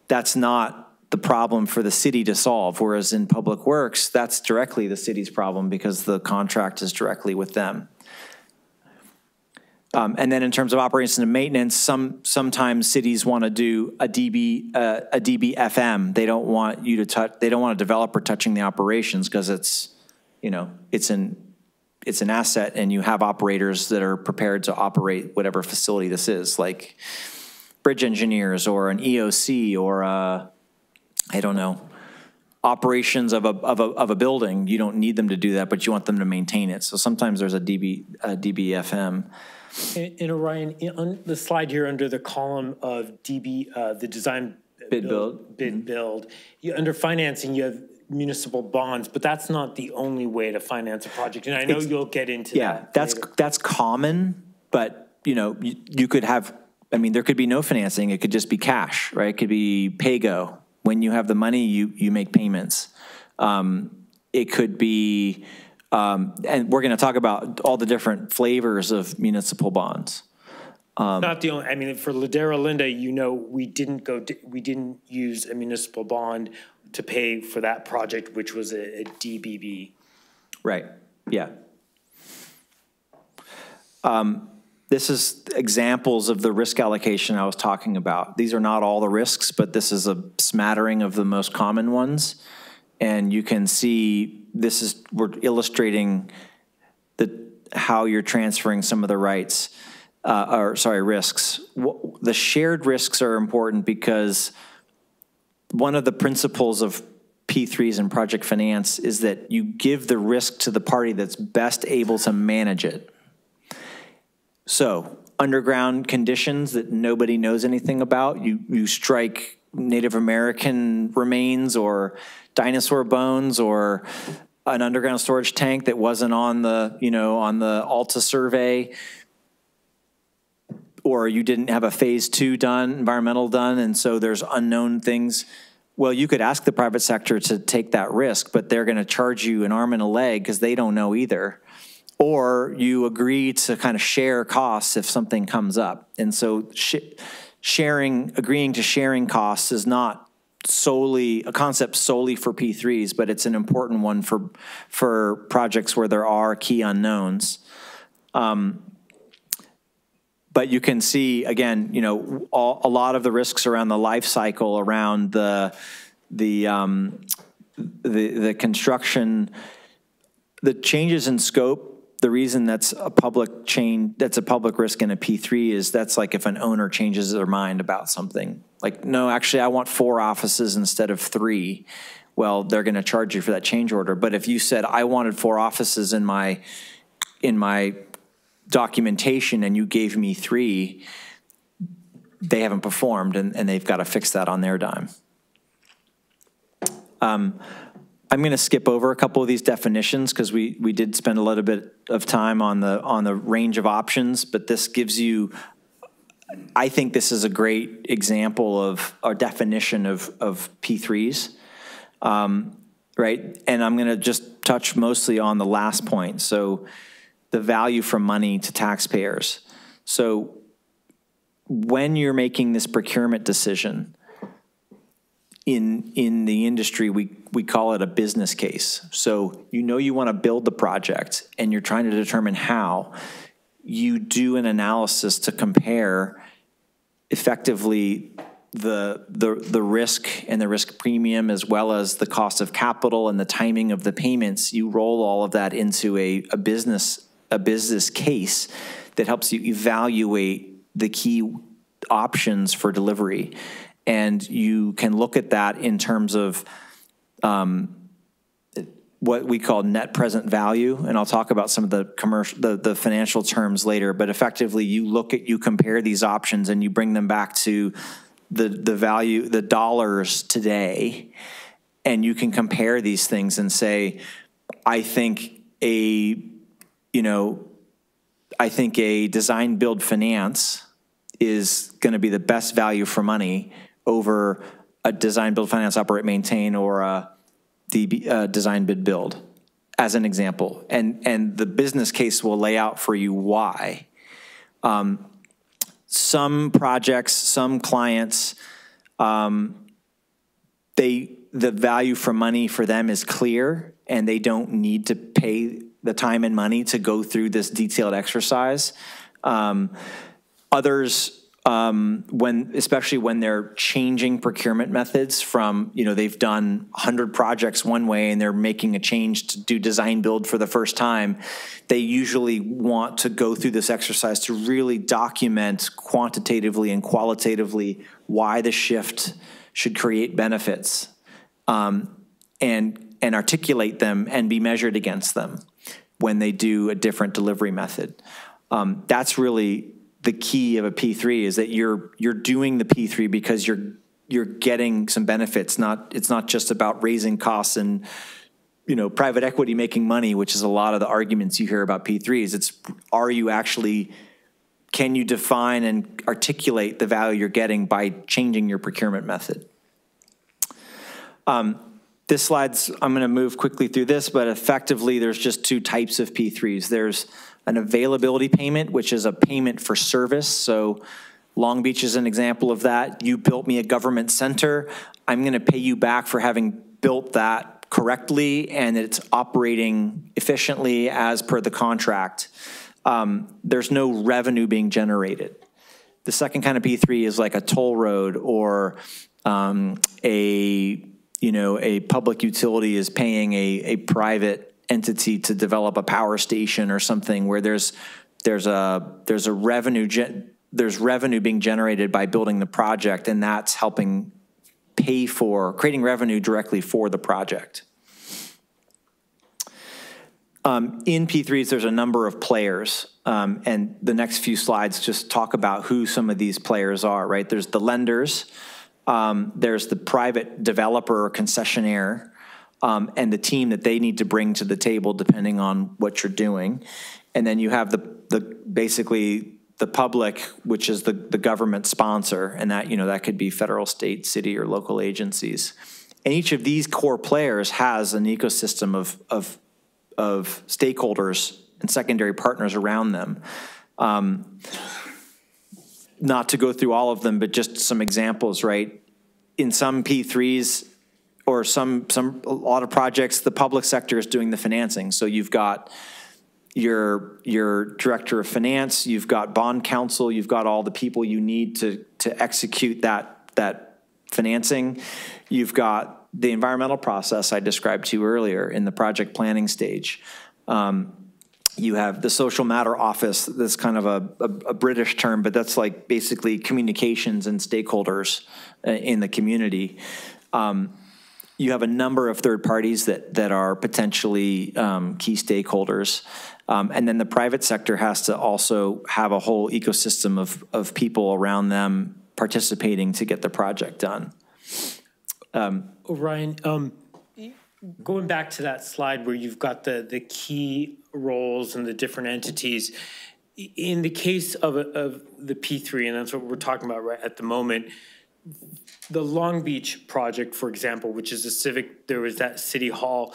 that's not the problem for the city to solve. Whereas in Public Works, that's directly the city's problem because the contract is directly with them. Um, and then in terms of operations and maintenance, some, sometimes cities want to do a DB, uh, a DBFM. They don't want you to touch, they don't want a developer touching the operations because it's, you know, it's an, it's an asset and you have operators that are prepared to operate whatever facility this is, like bridge engineers or an EOC or a, I don't know, operations of a, of a, of a building. You don't need them to do that, but you want them to maintain it. So sometimes there's a DB, a DBFM. And and Orion, in- on the slide here under the column of DB, uh, the design. Bid build. Bid build, you, under financing, you have municipal bonds, but that's not the only way to finance a project. And I know It's- you'll get into that. Yeah, that's, later. that's common, but, you know, you, you could have, I mean, there could be no financing, it could just be cash, right? It could be pay-go. When you have the money, you, you make payments. Um, It could be, um, and we're going to talk about all the different flavors of municipal bonds. Not the only, I mean, for Ladera Linda, you know, we didn't go, we didn't use a municipal bond to pay for that project, which was a a DBB. Right, yeah. Um, This is examples of the risk allocation I was talking about. These are not all the risks, but this is a smattering of the most common ones. And you can see, this is, we're illustrating the, how you're transferring some of the rights, uh, or, sorry, risks. Wh- The shared risks are important because one of the principles of P3s and project finance is that you give the risk to the party that's best able to manage it. So, underground conditions that nobody knows anything about, you, you strike Native American remains or dinosaur bones or an underground storage tank that wasn't on the, you know, on the Alta survey, or you didn't have a phase two done, environmental done, and so there's unknown things. Well, you could ask the private sector to take that risk, but they're going to charge you an arm and a leg because they don't know either. Or you agree to kind of share costs if something comes up. And so sh- sharing, agreeing to sharing costs is not solely a concept solely for P3s, but it's an important one for for projects where there are key unknowns. But you can see, again, you know, all, a lot of the risks around the life cycle, around the, the, um, the, the construction, the changes in scope, the reason that's a public chain, that's a public risk in a P3 is that's like if an owner changes their mind about something. Like, no, actually, I want four offices instead of three. Well, they're going to charge you for that change order. But if you said, I wanted four offices in my, in my documentation and you gave me three, they haven't performed and, and they've got to fix that on their dime. Um, I'm going to skip over a couple of these definitions because we, we did spend a little bit of time on the, on the range of options, but this gives you, I think this is a great example of, our definition of, of P3s. Um, right? And I'm going to just touch mostly on the last point. So the value for money to taxpayers. So when you're making this procurement decision, in, in the industry, we, we call it a business case. So you know you want to build the project and you're trying to determine how. You do an analysis to compare effectively the, the, the risk and the risk premium, as well as the cost of capital and the timing of the payments, you roll all of that into a, a business, a business case that helps you evaluate the key options for delivery. And you can look at that in terms of um, what we call net present value, and I'll talk about some of the commercial, the, the financial terms later, but effectively you look at, you compare these options and you bring them back to the, the value, the dollars today, and you can compare these things and say, I think a, you know, I think a design build finance is going to be the best value for money over a design build finance operate maintain or a DB, uh, design bid build as an example. And and the business case will lay out for you why. Um, some projects some clients um, they the value for money for them is clear and they don't need to pay the time and money to go through this detailed exercise. Um, others um, when especially when they're changing procurement methods from you know they've done 100 projects one way and they're making a change to do design build for the first time they usually want to go through this exercise to really document quantitatively and qualitatively why the shift should create benefits um, and and articulate them and be measured against them when they do a different delivery method. Um, that's really the key of a P3 is that you're you're doing the P3 because you're you're getting some benefits. Not it's not just about raising costs and you know private equity making money, which is a lot of the arguments you hear about P3s. It's are you actually can you define and articulate the value you're getting by changing your procurement method? Um, this slide's, I'm going to move quickly through this, but effectively there's just two types of P3s. There's an availability payment, which is a payment for service. So Long Beach is an example of that. You built me a government center. I'm going to pay you back for having built that correctly and it's operating efficiently as per the contract. Um, there's no revenue being generated. The second kind of P3 is like a toll road or um, a you know a public utility is paying a, a private entity to develop a power station or something where there's there's a there's a revenue there's revenue being generated by building the project and that's helping pay for creating revenue directly for the project. Um, in P3s, there's a number of players, um, and the next few slides just talk about who some of these players are, right? There's the lenders, um, there's the private developer or concessionaire, um, and the team that they need to bring to the table depending on what you're doing. And then you have the, the basically the public, which is the, the government sponsor, and that, you know, that could be federal, state, city, or local agencies. And each of these core players has an ecosystem of, of, of stakeholders and secondary partners around them. Um, not to go through all of them, but just some examples, right? In some P3s, or some some a lot of projects the public sector is doing the financing. So you've got your your director of finance you've got bond counsel you've got all the people you need to to execute that that financing. You've got the environmental process i described to you earlier in the project planning stage. Um, you have the social matter office that's kind of a, a, a, british term but that's like basically communications and stakeholders uh, in the community. Um, you have a number of third parties that, that are potentially um, key stakeholders. Um, and then the private sector has to also have a whole ecosystem of, of people around them participating to get the project done. Um, Orion, um, going back to that slide where you've got the, the key roles and the different entities, in the case of, of the P3, and that's what we're talking about right at the moment, the Long Beach project, for example, which is a civic, there was that city hall.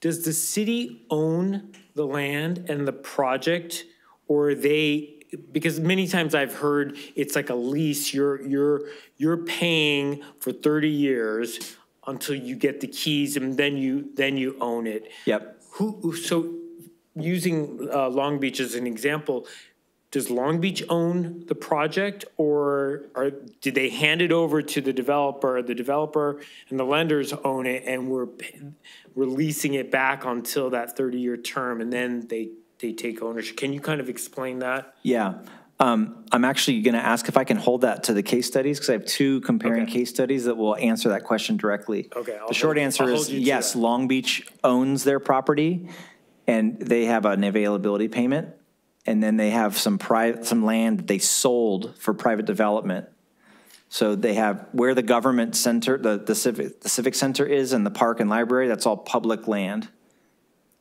Does the city own the land and the project, or are they? Because many times I've heard it's like a lease. You're you're you're paying for thirty years until you get the keys, and then you then you own it. Yep. Who so using uh, Long Beach as an example, does Long Beach own the project or are, did they hand it over to the developer? The developer and the lenders own it and we're releasing it back until that 30-year term and then they, they take ownership. Can you kind of explain that? Yeah. Um, I'm actually going to ask if I can hold that to the case studies, because I have two comparing Okay. case studies that will answer that question directly. Okay, I'll The short hold- answer I'll is hold you to yes. Long Beach owns their property, and they have an availability payment, and then they have some private, some land that they sold for private development. So they have, where the government center, the, the civic, the civic center is and the park and library, that's all public land.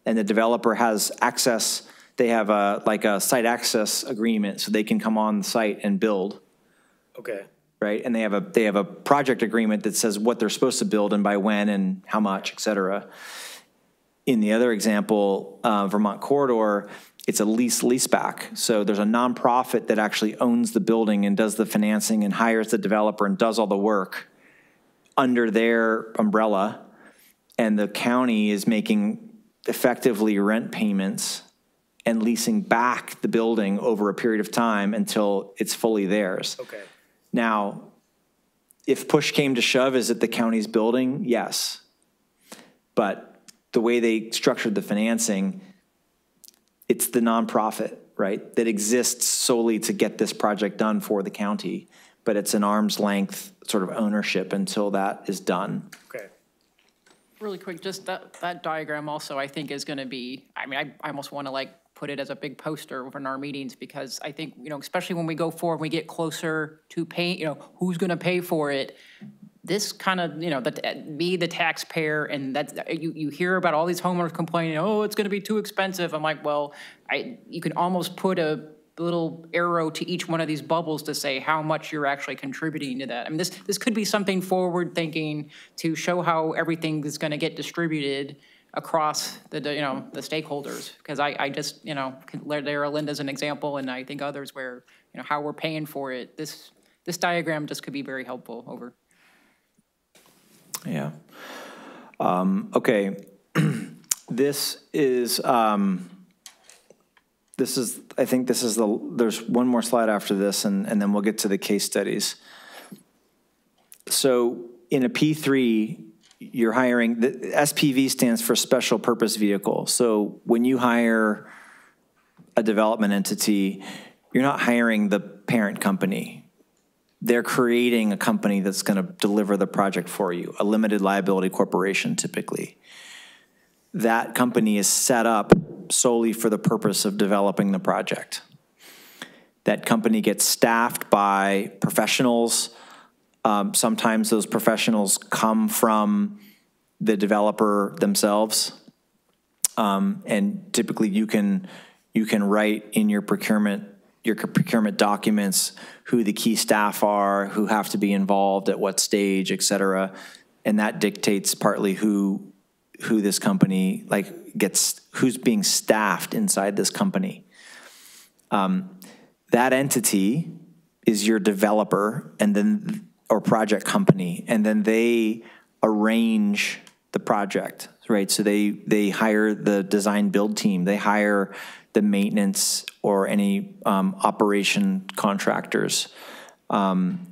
And the developer has access, they have a, like a site access agreement, so they can come on the site and build, Okay, right? And they have a, they have a project agreement that says what they're supposed to build and by when and how much, et cetera. In the other example, uh, Vermont Corridor, it's a lease leaseback. So there's a nonprofit that actually owns the building and does the financing and hires the developer and does all the work under their umbrella. And the county is making effectively rent payments and leasing back the building over a period of time until it's fully theirs. okay. Now, if push came to shove, is it the county's building? Yes. But the way they structured the financing, it's the nonprofit, right, that exists solely to get this project done for the county, but it's an arm's length sort of ownership until that is done. Okay. Really quick, just that, that diagram also, I think, is gonna be, I mean, I, I almost wanna like put it as a big poster over in our meetings, because I think, you know, especially when we go forward, we get closer to pay, you know, who's gonna pay for it? This kind of, you know, the, me, the taxpayer, and that, you, you hear about all these homeowners complaining, oh, it's gonna be too expensive. I'm like, well, I, you can almost put a little arrow to each one of these bubbles to say how much you're actually contributing to that. I mean, this, this could be something forward-thinking to show how everything is gonna get distributed across the, you know, the stakeholders. Because I, I just, you know, there, Linda's an example, and I think others where, you know, how we're paying for it. This, this diagram just could be very helpful over. Yeah. Um, okay. this is, um, this is, I think this is the, there's one more slide after this, and, and then we'll get to the case studies. So in a P3, you're hiring, the SPV stands for Special Purpose Vehicle. So when you hire a development entity, you're not hiring the parent company they're creating a company that's going to deliver the project for you, a limited liability corporation typically. That company is set up solely for the purpose of developing the project. That company gets staffed by professionals. Um, sometimes those professionals come from the developer themselves. Um, and typically you can, you can write in your procurement your procurement documents, who the key staff are, who have to be involved at what stage, et cetera. And that dictates partly who, who this company, like, gets, who's being staffed inside this company. Um, that entity is your developer and then, or project company, and then they arrange the project, right? So they, they hire the design build team, they hire the maintenance or any um, operation contractors. Um,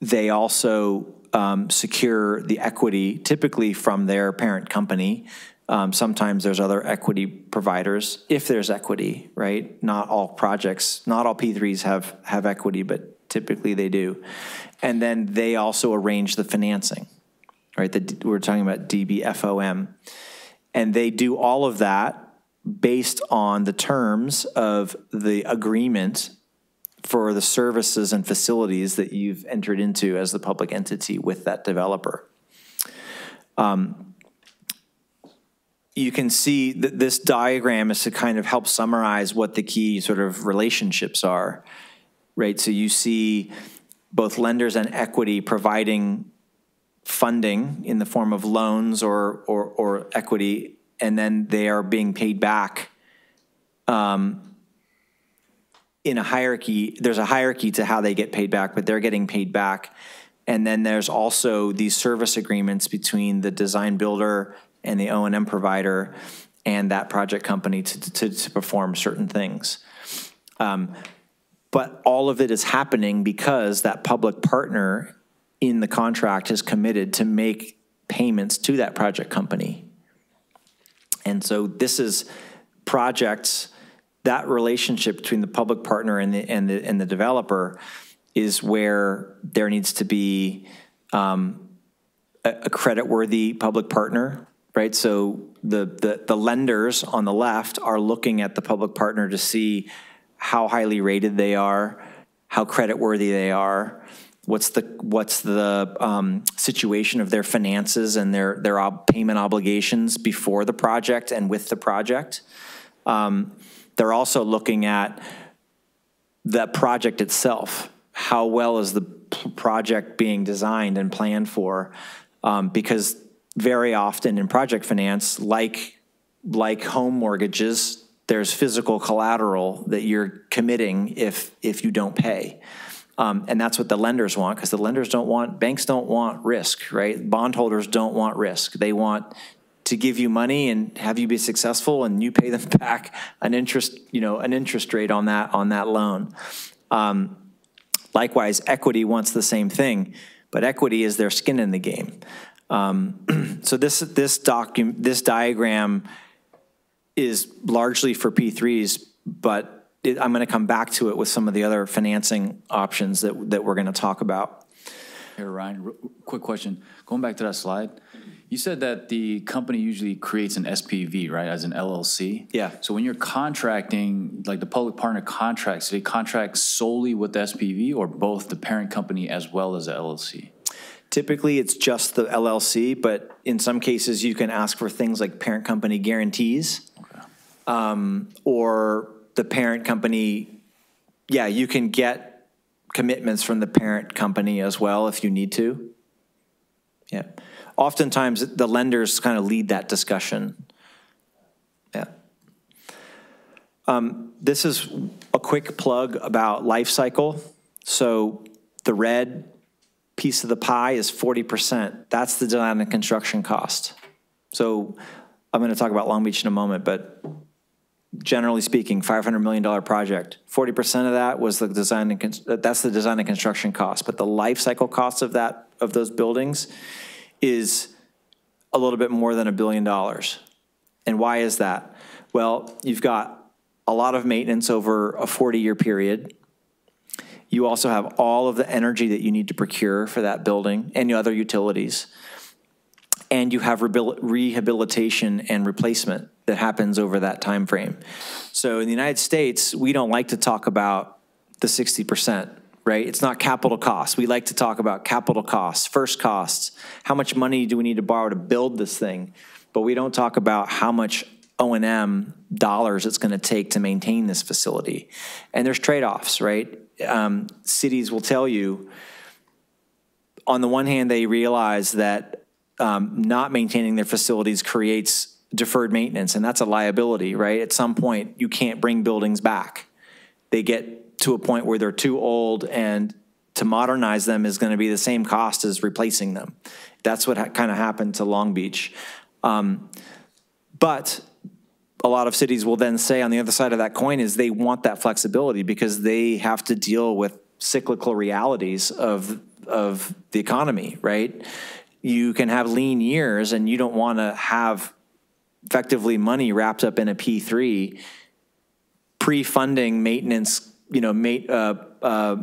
they also um, secure the equity, typically from their parent company. Um, sometimes there's other equity providers, if there's equity, right? Not all projects, not all P3s have, have equity, but typically they do. And then they also arrange the financing, right? The, we're talking about DBFOM. And they do all of that based on the terms of the agreement for the services and facilities that you've entered into as the public entity with that developer. Um, you can see that this diagram is to kind of help summarize what the key sort of relationships are, right? So you see both lenders and equity providing funding in the form of loans or, or, or equity and then they are being paid back um, in a hierarchy. There's a hierarchy to how they get paid back, but they're getting paid back. And then there's also these service agreements between the design builder and the O&M provider and that project company to, to, to perform certain things. Um, But all of it is happening because that public partner in the contract is committed to make payments to that project company. And so this is projects, that relationship between the public partner and the, and the, and the developer is where there needs to be um, a, a creditworthy public partner, right? So the, the, the lenders on the left are looking at the public partner to see how highly rated they are, how creditworthy they are, what's the what's the um, situation of their finances and their their ob- payment obligations before the project and with the project. Um, they're also looking at the project itself. How well is the project being designed and planned for? Um, because very often in project finance, like like home mortgages, there's physical collateral that you're committing if if you don't pay. Um, and that's what the lenders want because the lenders don't want, banks don't want risk, right? Bondholders don't want risk. They want to give you money and have you be successful and you pay them back an interest, you know, an interest rate on that, on that loan. Um, likewise, equity wants the same thing, but equity is their skin in the game. Um, so this, this document, this diagram is largely for P3s, but it- I'm going to come back to it with some of the other financing options that, that we're going to talk about. Here, Orion, quick question. Going back to that slide, you said that the company usually creates an SPV, right, as an LLC? Yeah. So when you're contracting, like the public partner contracts, do they contract solely with the SPV or both the parent company as well as the LLC? Typically, it's just the LLC, but in some cases, you can ask for things like parent company guarantees. Um, Or the parent company, yeah, you can get commitments from the parent company as well if you need to. Yeah. Oftentimes, the lenders kind of lead that discussion. Yeah. Um, This is a quick plug about life cycle. So the red piece of the pie is 40%. That's the design and construction cost. So I'm going to talk about Long Beach in a moment, but generally speaking, $500 million project, 40% of that was the design and, that's the design and construction cost. But the life cycle cost of that, of those buildings is a little bit more than a billion dollars. And why is that? Well, you've got a lot of maintenance over a 40-year period. You also have all of the energy that you need to procure for that building and other utilities. And you have rehabilitation and replacement that happens over that time frame. So in the United States, we don't like to talk about the 60%, right? It's not capital costs. We like to talk about capital costs, first costs. How much money do we need to borrow to build this thing? But we don't talk about how much O&M dollars it's going to take to maintain this facility. And there's trade-offs, right? Um, cities will tell you, on the one hand, they realize that um, not maintaining their facilities creates deferred maintenance, and that's a liability, right? At some point, you can't bring buildings back. They get to a point where they're too old, and to modernize them is going to be the same cost as replacing them. That's what ha- kind of happened to Long Beach. Um, but a lot of cities will then say on the other side of that coin is they want that flexibility because they have to deal with cyclical realities of of the economy, right? You can have lean years and you don't want to have effectively money wrapped up in a P3 pre-funding maintenance, you know, ma- uh, uh,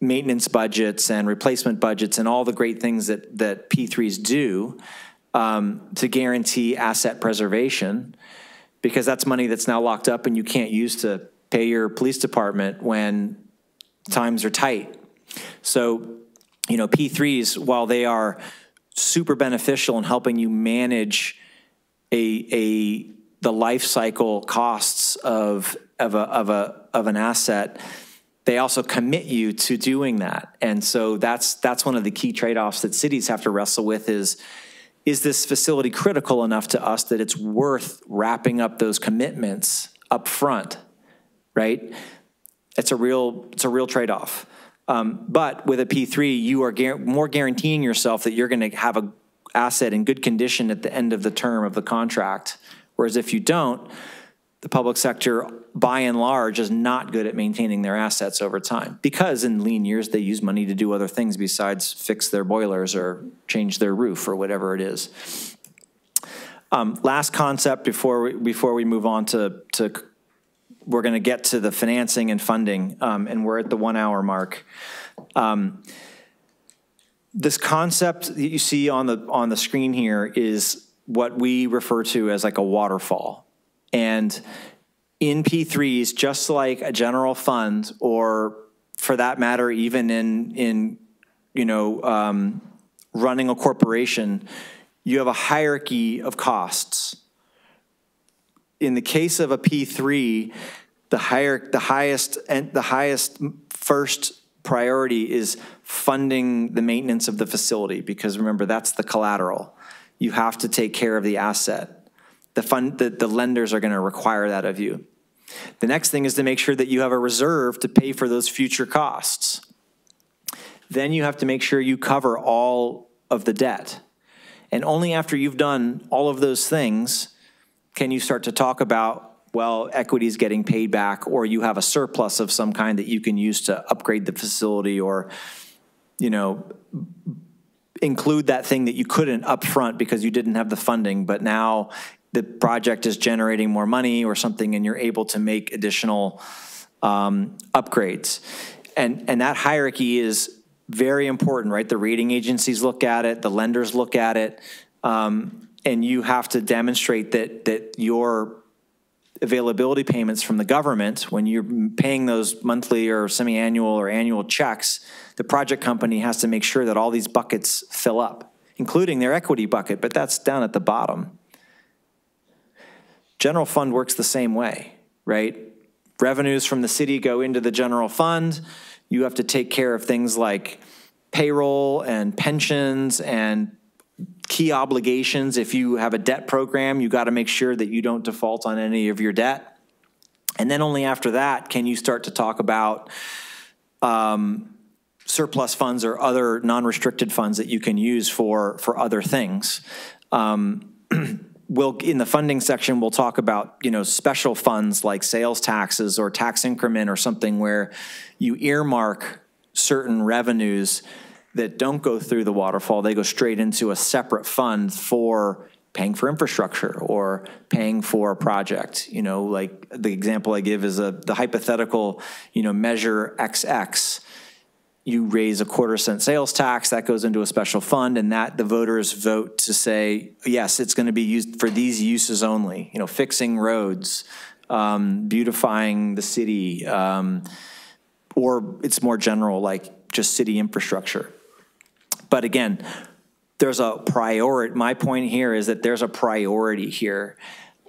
maintenance budgets and replacement budgets and all the great things that that P3s do um, to guarantee asset preservation because that's money that's now locked up and you can't use to pay your police department when times are tight. So, you know, P3s, while they are super beneficial in helping you manage a, a the life cycle costs of of a, of a of an asset, they also commit you to doing that. And so that's that's one of the key trade-offs that cities have to wrestle with is is this facility critical enough to us that it's worth wrapping up those commitments up front, right? It's a real, it's a real trade-off. Um, but with a P3, you are guar- more guaranteeing yourself that you're going to have a asset in good condition at the end of the term of the contract. Whereas if you don't, the public sector, by and large, is not good at maintaining their assets over time because in lean years they use money to do other things besides fix their boilers or change their roof or whatever it is. Um, last concept before we, before we move on to, to we're going to get to the financing and funding, um, and we're at the one hour mark. Um, this concept that you see on the on the screen here is what we refer to as like a waterfall, and in P3s, just like a general fund, or for that matter, even in in you know um, running a corporation, you have a hierarchy of costs. In the case of a P3, the higher, the highest, and the highest first priority is funding the maintenance of the facility because remember that's the collateral. You have to take care of the asset. The fund, the, the lenders are going to require that of you. The next thing is to make sure that you have a reserve to pay for those future costs. Then you have to make sure you cover all of the debt. And only after you've done all of those things can you start to talk about, well, equity is getting paid back, or you have a surplus of some kind that you can use to upgrade the facility, or, you know, include that thing that you couldn't upfront because you didn't have the funding, but now the project is generating more money or something, and you're able to make additional um, upgrades. And, and that hierarchy is very important, right? The rating agencies look at it, the lenders look at it, um, and you have to demonstrate that that your availability payments from the government, when you're paying those monthly or semi-annual or annual checks, the project company has to make sure that all these buckets fill up, including their equity bucket, but that's down at the bottom. General fund works the same way, right? Revenues from the city go into the general fund you have to take care of things like payroll and pensions and key obligations. If you have a debt program, you got to make sure that you don't default on any of your debt. And then only after that can you start to talk about um, surplus funds or other non-restricted funds that you can use for for other things. Um, we'll in the funding section we'll talk about you know special funds like sales taxes or tax increment or something where you earmark certain revenues that don't go through the waterfall they go straight into a separate fund for paying for infrastructure or paying for a project you know like the example i give is a the hypothetical you know measure xx you raise a quarter cent sales tax, that goes into a special fund, and that the voters vote to say, yes, it's going to be used for these uses only. You know, fixing roads, um, beautifying the city, um, or it's more general, like just city infrastructure. But again, there's a priority. My point here is that there's a priority here,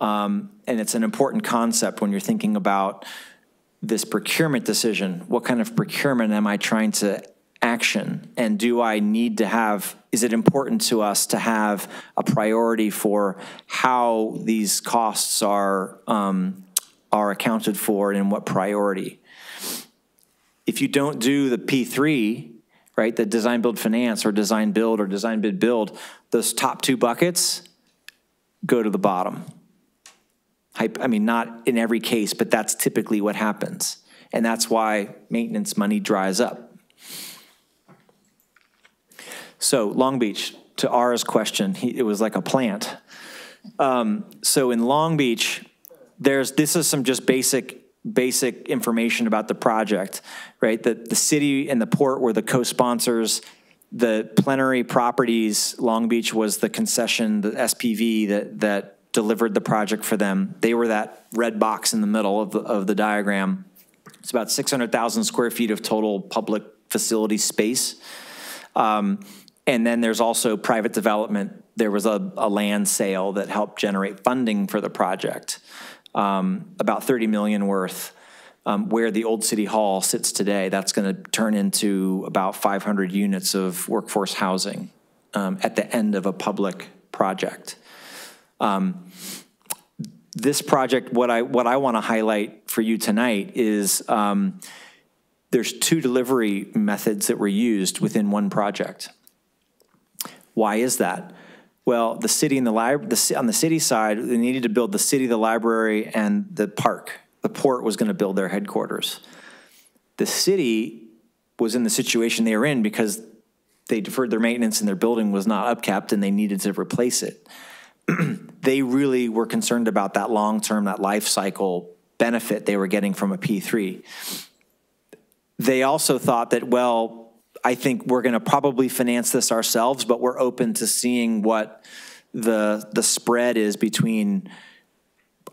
um, and it's an important concept when you're thinking about this procurement decision. What kind of procurement am I trying to action? And do I need to have, is it important to us to have a priority for how these costs are, um, are accounted for and in what priority? If you don't do the P3, right, the design build finance or design build or design bid build, those top two buckets go to the bottom. I mean, not in every case, but that's typically what happens. And that's why maintenance money dries up. So, Long Beach, to Ara's question, he, it was like a plant. Um, so, in Long Beach, there's this is some just basic basic information about the project, right? That the city and the port were the co-sponsors. The plenary properties, Long Beach was the concession, the SPV that that delivered the project for them. They were that red box in the middle of the, of the diagram. It's about 600,000 square feet of total public facility space. Um, and then there's also private development. There was a, a, land sale that helped generate funding for the project, um, about 30 million worth. Um, where the old city hall sits today, that's going to turn into about 500 units of workforce housing um, at the end of a public project. Um, this project, what I what I want to highlight for you tonight is um, there's two delivery methods that were used within one project. Why is that? Well, the city and the lib, the, on the city side, they needed to build the city, the library, and the park. The port was going to build their headquarters. The city was in the situation they were in because they deferred their maintenance and their building was not upkept and they needed to replace it. they really were concerned about that long term, that life cycle benefit they were getting from a P3. They also thought that, well, I think we're going to probably finance this ourselves, but we're open to seeing what the the spread is between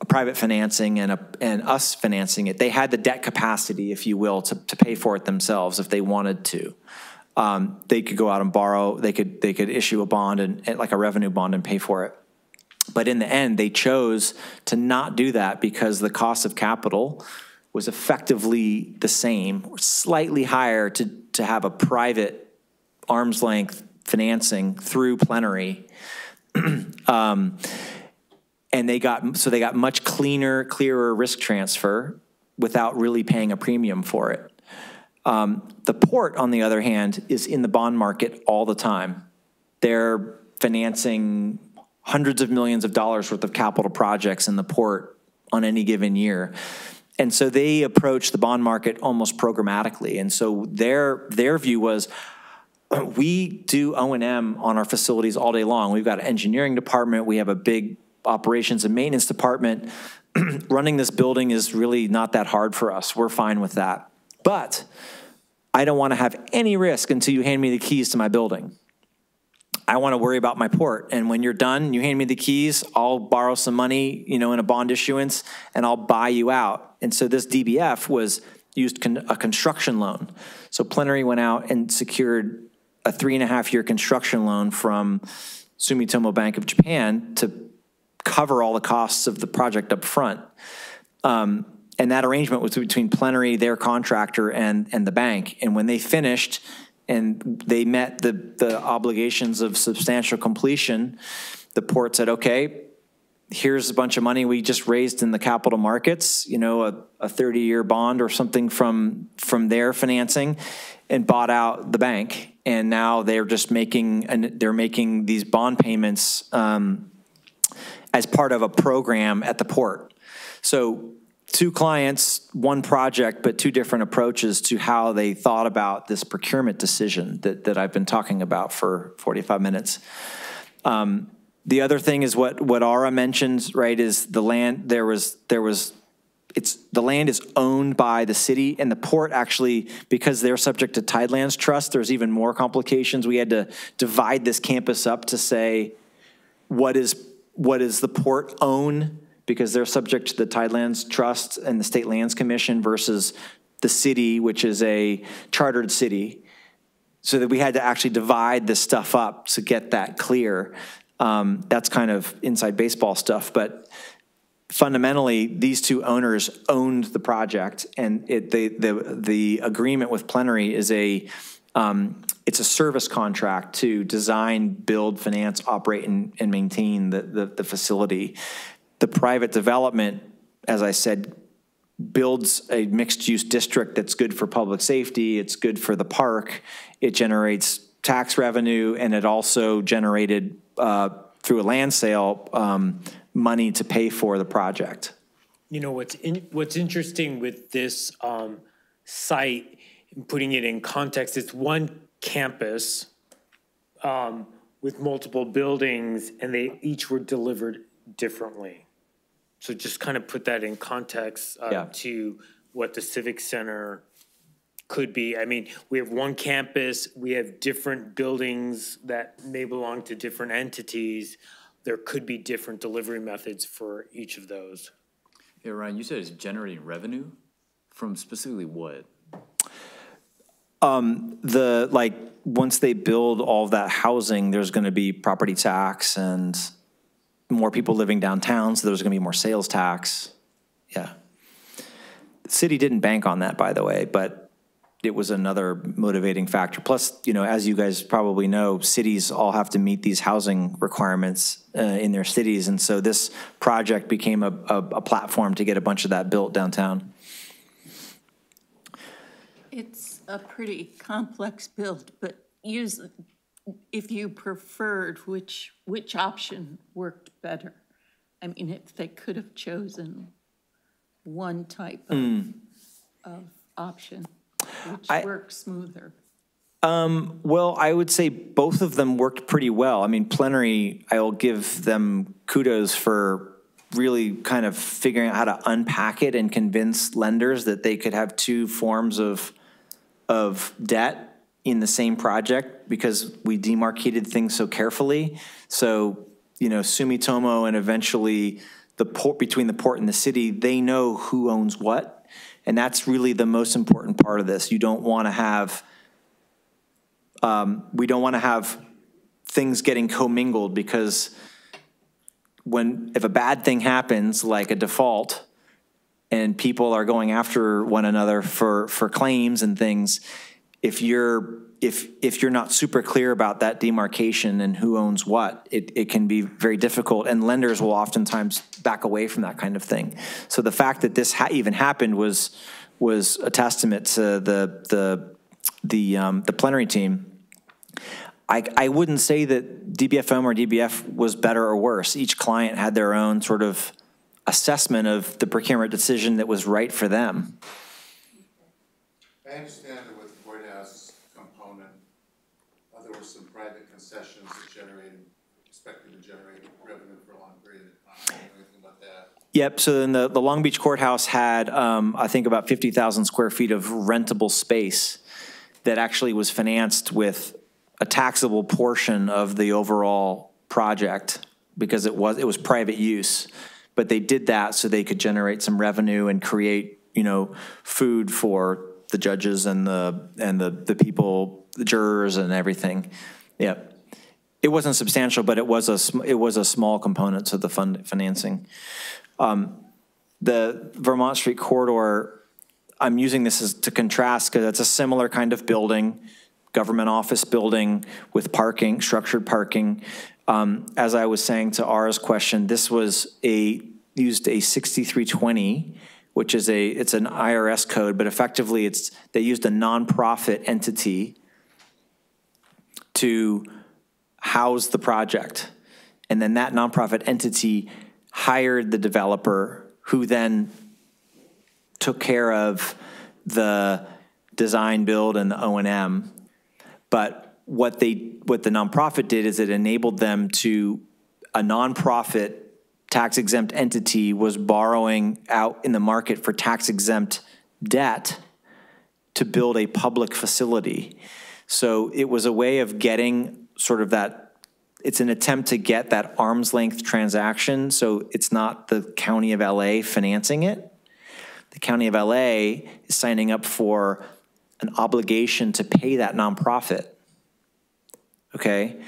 private financing and a, and us financing it. They had the debt capacity, if you will, to, to pay for it themselves if they wanted to. Um, they could go out and borrow. They could they could issue a bond and and like a revenue bond and pay for it. But in the end, they chose to not do that because the cost of capital was effectively the same, slightly higher to, to have a private arm's length financing through plenary. um, and they got, so they got much cleaner, clearer risk transfer without really paying a premium for it. Um, the port, on the other hand, is in the bond market all the time. They're financing hundreds of millions of dollars worth of capital projects in the port on any given year. And so they approached the bond market almost programmatically. And so their their view was we do O&M on our facilities all day long. We've got an engineering department, we have a big operations and maintenance department. Running this building is really not that hard for us. We're fine with that. But I don't want to have any risk until you hand me the keys to my building. I want to worry about my port. And when you're done, you hand me the keys, I'll borrow some money, you know, in a bond issuance, and I'll buy you out. And so this DBF was used con- a construction loan. So Plenary went out and secured a three and a half year construction loan from Sumitomo Bank of Japan to cover all the costs of the project up front. Um, and that arrangement was between Plenary, their contractor, and, and the bank. And when they finished, and they met the, the obligations of substantial completion, the port said, okay, here's a bunch of money we just raised in the capital markets, you know, a, a 30-year bond or something from, from their financing, and bought out the bank. And now they're just making, and they're making these bond payments um, as part of a program at the port. So two clients, one project, but two different approaches to how they thought about this procurement decision that, that I've been talking about for 45 minutes. Um, the other thing is what, what Ara mentions, right, is the land, there was, there was, it's, the land is owned by the city and the port actually, because they're subject to Tidelands Trust, there's even more complications. We had to divide this campus up to say, what is, what is the port own because they're subject to the Tidelands Trust and the State Lands Commission versus the city, which is a chartered city. So that we had to actually divide this stuff up to get that clear. Um, that's kind of inside baseball stuff, but fundamentally, these two owners owned the project, and it, the the the agreement with Plenary is a um, it's a service contract to design, build, finance, operate, and, and maintain the, the, the facility the private development, as I said, builds a mixed-use district that's good for public safety, it's good for the park, it generates tax revenue, and it also generated, uh, through a land sale, um, money to pay for the project. You know, what's in, what's interesting with this um, site, putting it in context, it's one campus um, with multiple buildings, and they each were delivered differently. So just kind of put that in context uh, Yeah. to what the Civic Center could be. I mean, we have one campus, we have different buildings that may belong to different entities. There could be different delivery methods for each of those. Yeah, Orion, you said it's generating revenue from specifically what? The, like, once they build all of that housing, there's going to be property tax and more people living downtown, so there's going to be more sales tax. Yeah. The city didn't bank on that, by the way, but it was another motivating factor. Plus, you know, as you guys probably know, cities all have to meet these housing requirements uh, in their cities, and so this project became a, a, a platform to get a bunch of that built downtown. It's a pretty complex build, but use, if you preferred, which, which option worked better? I mean, if they could have chosen one type of, hmm. of option, which I- works smoother? Um, well, I would say both of them worked pretty well. I mean, Plenary, I'll give them kudos for really kind of figuring out how to unpack it and convince lenders that they could have two forms of, of debt in the same project because we demarcated things so carefully. So, you know, Sumitomo and eventually the port, between the port and the city, they know who owns what. And that's really the most important part of this. You don't want to have um, we don't want to have things getting commingled because when, if a bad thing happens, like a default, and people are going after one another for, for claims and things, if you're, if, if you're not super clear about that demarcation and who owns what, it, it can be very difficult, and lenders will oftentimes back away from that kind of thing. So the fact that this ha- even happened was, was a testament to the, the, the, um, the plenary team. I, I wouldn't say that DBFM or DBF was better or worse. Each client had their own sort of assessment of the procurement decision that was right for them. I understand that with the courthouse component, uh, there were some private concessions that generated, expected to generate revenue for a long period of time. Yep, so then the, the Long Beach Courthouse had, um, I think, about 50,000 square feet of rentable space that actually was financed with a taxable portion of the overall project because it was, it was private use. But they did that so they could generate some revenue and create, you know, food for the judges and the, and the, the people, the jurors and everything. Yep. It wasn't substantial, but it was a, it was a small component to the fund, financing. The Vermont Street corridor, I'm using this as to contrast because it's a similar kind of building, government office building with parking, structured parking. Um, As I was saying to Ara's question, this was a, used a 6320, which is a, it's an IRS code, but effectively it's, they used a nonprofit entity to house the project. And then that nonprofit entity hired the developer who then took care of the design, build, and the O and M. But what they, what the nonprofit did is it enabled them to, a nonprofit tax exempt entity was borrowing out in the market for tax exempt debt to build a public facility. So it was a way of getting sort of that, it's an attempt to get that arm's length transaction. So it's not the county of LA financing it. The county of LA is signing up for an obligation to pay that nonprofit. Okay?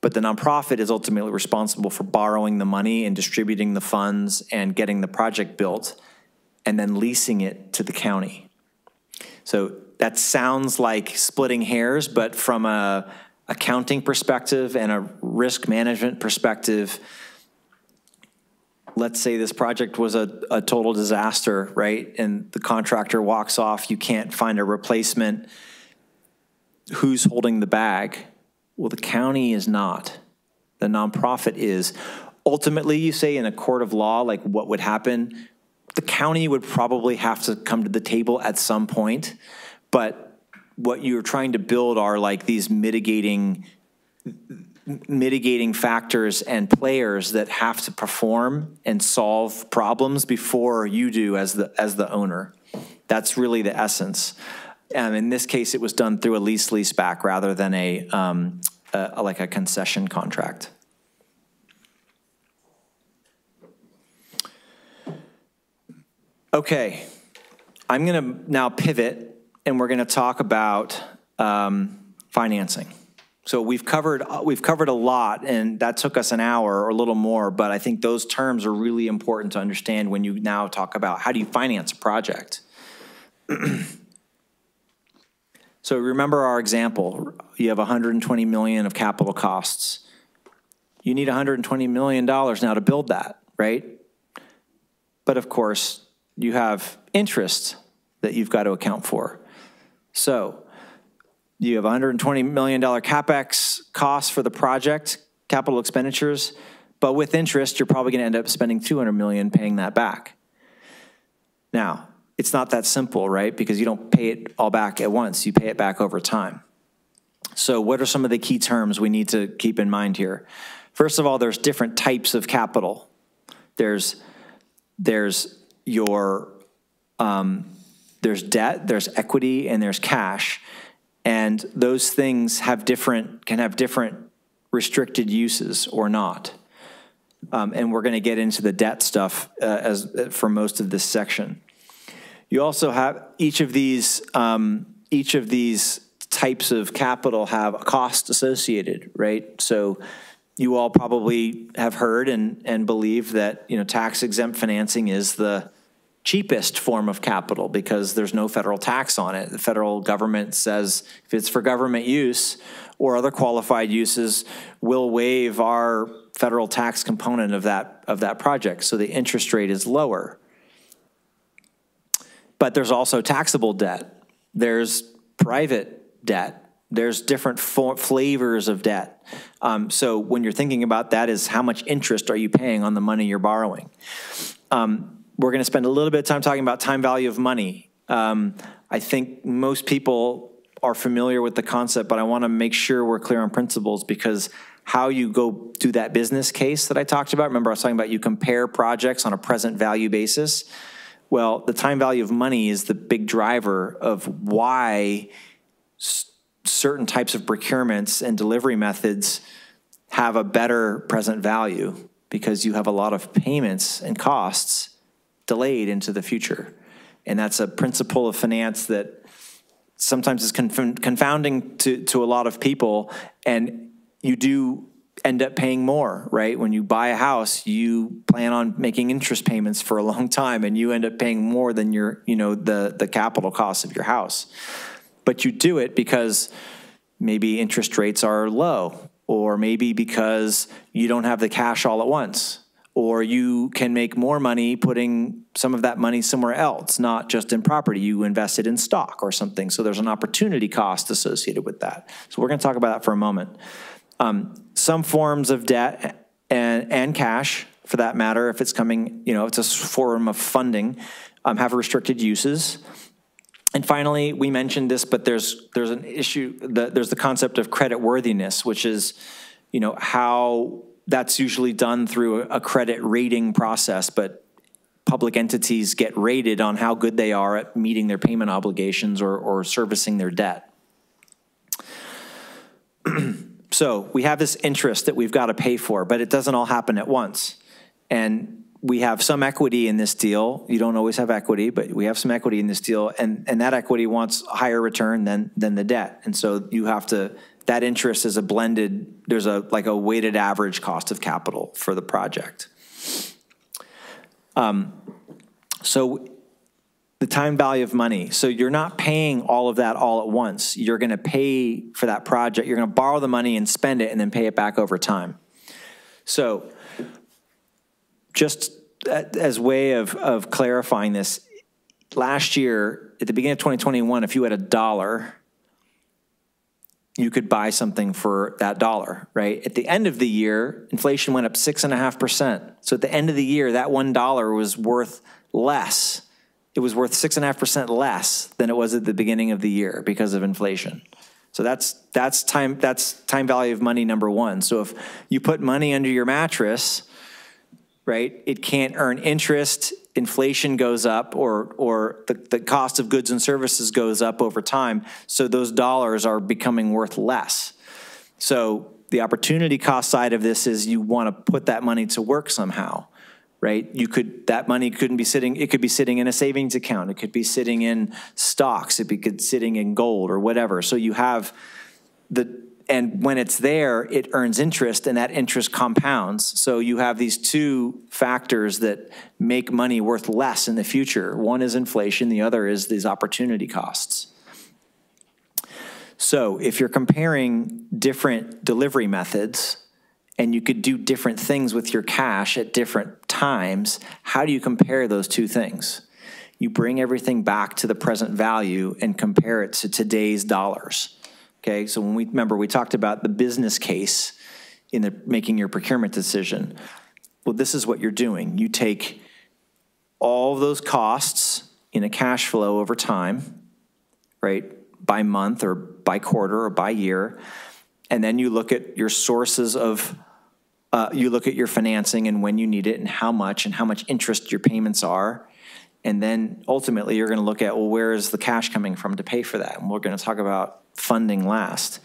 But the nonprofit is ultimately responsible for borrowing the money and distributing the funds and getting the project built and then leasing it to the county. So that sounds like splitting hairs, but from a accounting perspective and a risk management perspective, let's say this project was a, a total disaster, right? And the contractor walks off, you can't find a replacement. Who's holding the bag? Well, the county is not. The nonprofit is. Ultimately, you say in a court of law, like what would happen? The county would probably have to come to the table at some point, but what you're trying to build are like these mitigating mitigating factors and players that have to perform and solve problems before you do as the as the owner. That's really the essence. Um, in this case, it was done through a lease lease back rather than a, um, a like a concession contract. Okay, I'm going to now pivot and we're going to talk about um, financing. So we've covered we've covered a lot, and that took us an hour or a little more. But I think those terms are really important to understand when you now talk about how do you finance a project. so remember our example: you have 120 million of capital costs. You need 120 million dollars now to build that, right? But of course, you have interest that you've got to account for. So you have $120 million CapEx cost for the project, capital expenditures, but with interest, you're probably going to end up spending 200 million paying that back. Now, it's not that simple, right? Because you don't pay it all back at once, you pay it back over time. So what are some of the key terms we need to keep in mind here? First of all, there's different types of capital. There's, there's your, um, there's debt, there's equity, and there's cash. And those things have different, can have different restricted uses or not. Um, and we're going to get into the debt stuff uh, as for most of this section. You also have each of these um, each of these types of capital have a cost associated, right? So you all probably have heard and, and believe that you know tax exempt financing is the cheapest form of capital because there's no federal tax on it. The federal government says if it's for government use or other qualified uses, we'll waive our federal tax component of that of that project, so the interest rate is lower. But there's also taxable debt. There's private debt. There's different flavors of debt. Um, so when you're thinking about that, is how much interest are you paying on the money you're borrowing? Um, we're going to spend a little bit of time talking about time value of money. Um, I think most people are familiar with the concept, but I want to make sure we're clear on principles because how you go do that business case that I talked about. Remember, I was talking about you compare projects on a present value basis. Well, the time value of money is the big driver of why certain types of procurements and delivery methods have a better present value because you have a lot of payments and costs delayed into the future. And that's a principle of finance that sometimes is conf- confounding to, to a lot of people. And you do end up paying more, right? When you buy a house, you plan on making interest payments for a long time and you end up paying more than your, you know, the the capital cost of your house. But you do it because maybe interest rates are low or maybe because you don't have the cash all at once or you can make more money putting some of that money somewhere else, not just in property. You invest it in stock or something. So there's an opportunity cost associated with that. So we're going to talk about that for a moment. Um, some forms of debt and, and cash, for that matter, if it's coming, you know, it's a form of funding, um, have restricted uses. And finally, we mentioned this, but there's there's an issue. The, there's the concept of credit worthiness, which is, you know, how that's usually done through a credit rating process, but public entities get rated on how good they are at meeting their payment obligations or, or servicing their debt. So we have this interest that we've got to pay for, but it doesn't all happen at once. And we have some equity in this deal. You don't always have equity, but we have some equity in this deal, and, and that equity wants a higher return than than the debt. And so you have to that interest is a blended, there's a like a weighted average cost of capital for the project. Um, so the time value of money. So you're not paying all of that all at once. You're going to pay for that project. You're going to borrow the money and spend it and then pay it back over time. So just as way of, of clarifying this, last year at the beginning of 2021, if you had a dollar, you could buy something for that dollar, right? At the end of the year, inflation went up six and a half percent. So at the end of the year, that one dollar was worth less it was worth six and a half percent less than it was at the beginning of the year because of inflation. So that's that's time that's time value of money number one. So if you put money under your mattress, right, it can't earn interest. Inflation goes up, or or the, the cost of goods and services goes up over time. So those dollars are becoming worth less. So the opportunity cost side of this is you want to put that money to work somehow right? You could that money couldn't be sitting. It could be sitting in a savings account. It could be sitting in stocks. It could be sitting in gold or whatever. So you have the and when it's there, it earns interest, and that interest compounds. So you have these two factors that make money worth less in the future. One is inflation. The other is these opportunity costs. So if you're comparing different delivery methods and you could do different things with your cash at different times, how do you compare those two things? You bring everything back to the present value and compare it to today's dollars. Okay, so when we, remember, we talked about the business case in the, making your procurement decision. Well, this is what you're doing. You take all those costs in a cash flow over time, right, by month or by quarter or by year, and then you look at your sources of, uh, you look at your financing and when you need it and how much and how much interest your payments are. And then ultimately, you're going to look at, well, where is the cash coming from to pay for that? And we're going to talk about funding last.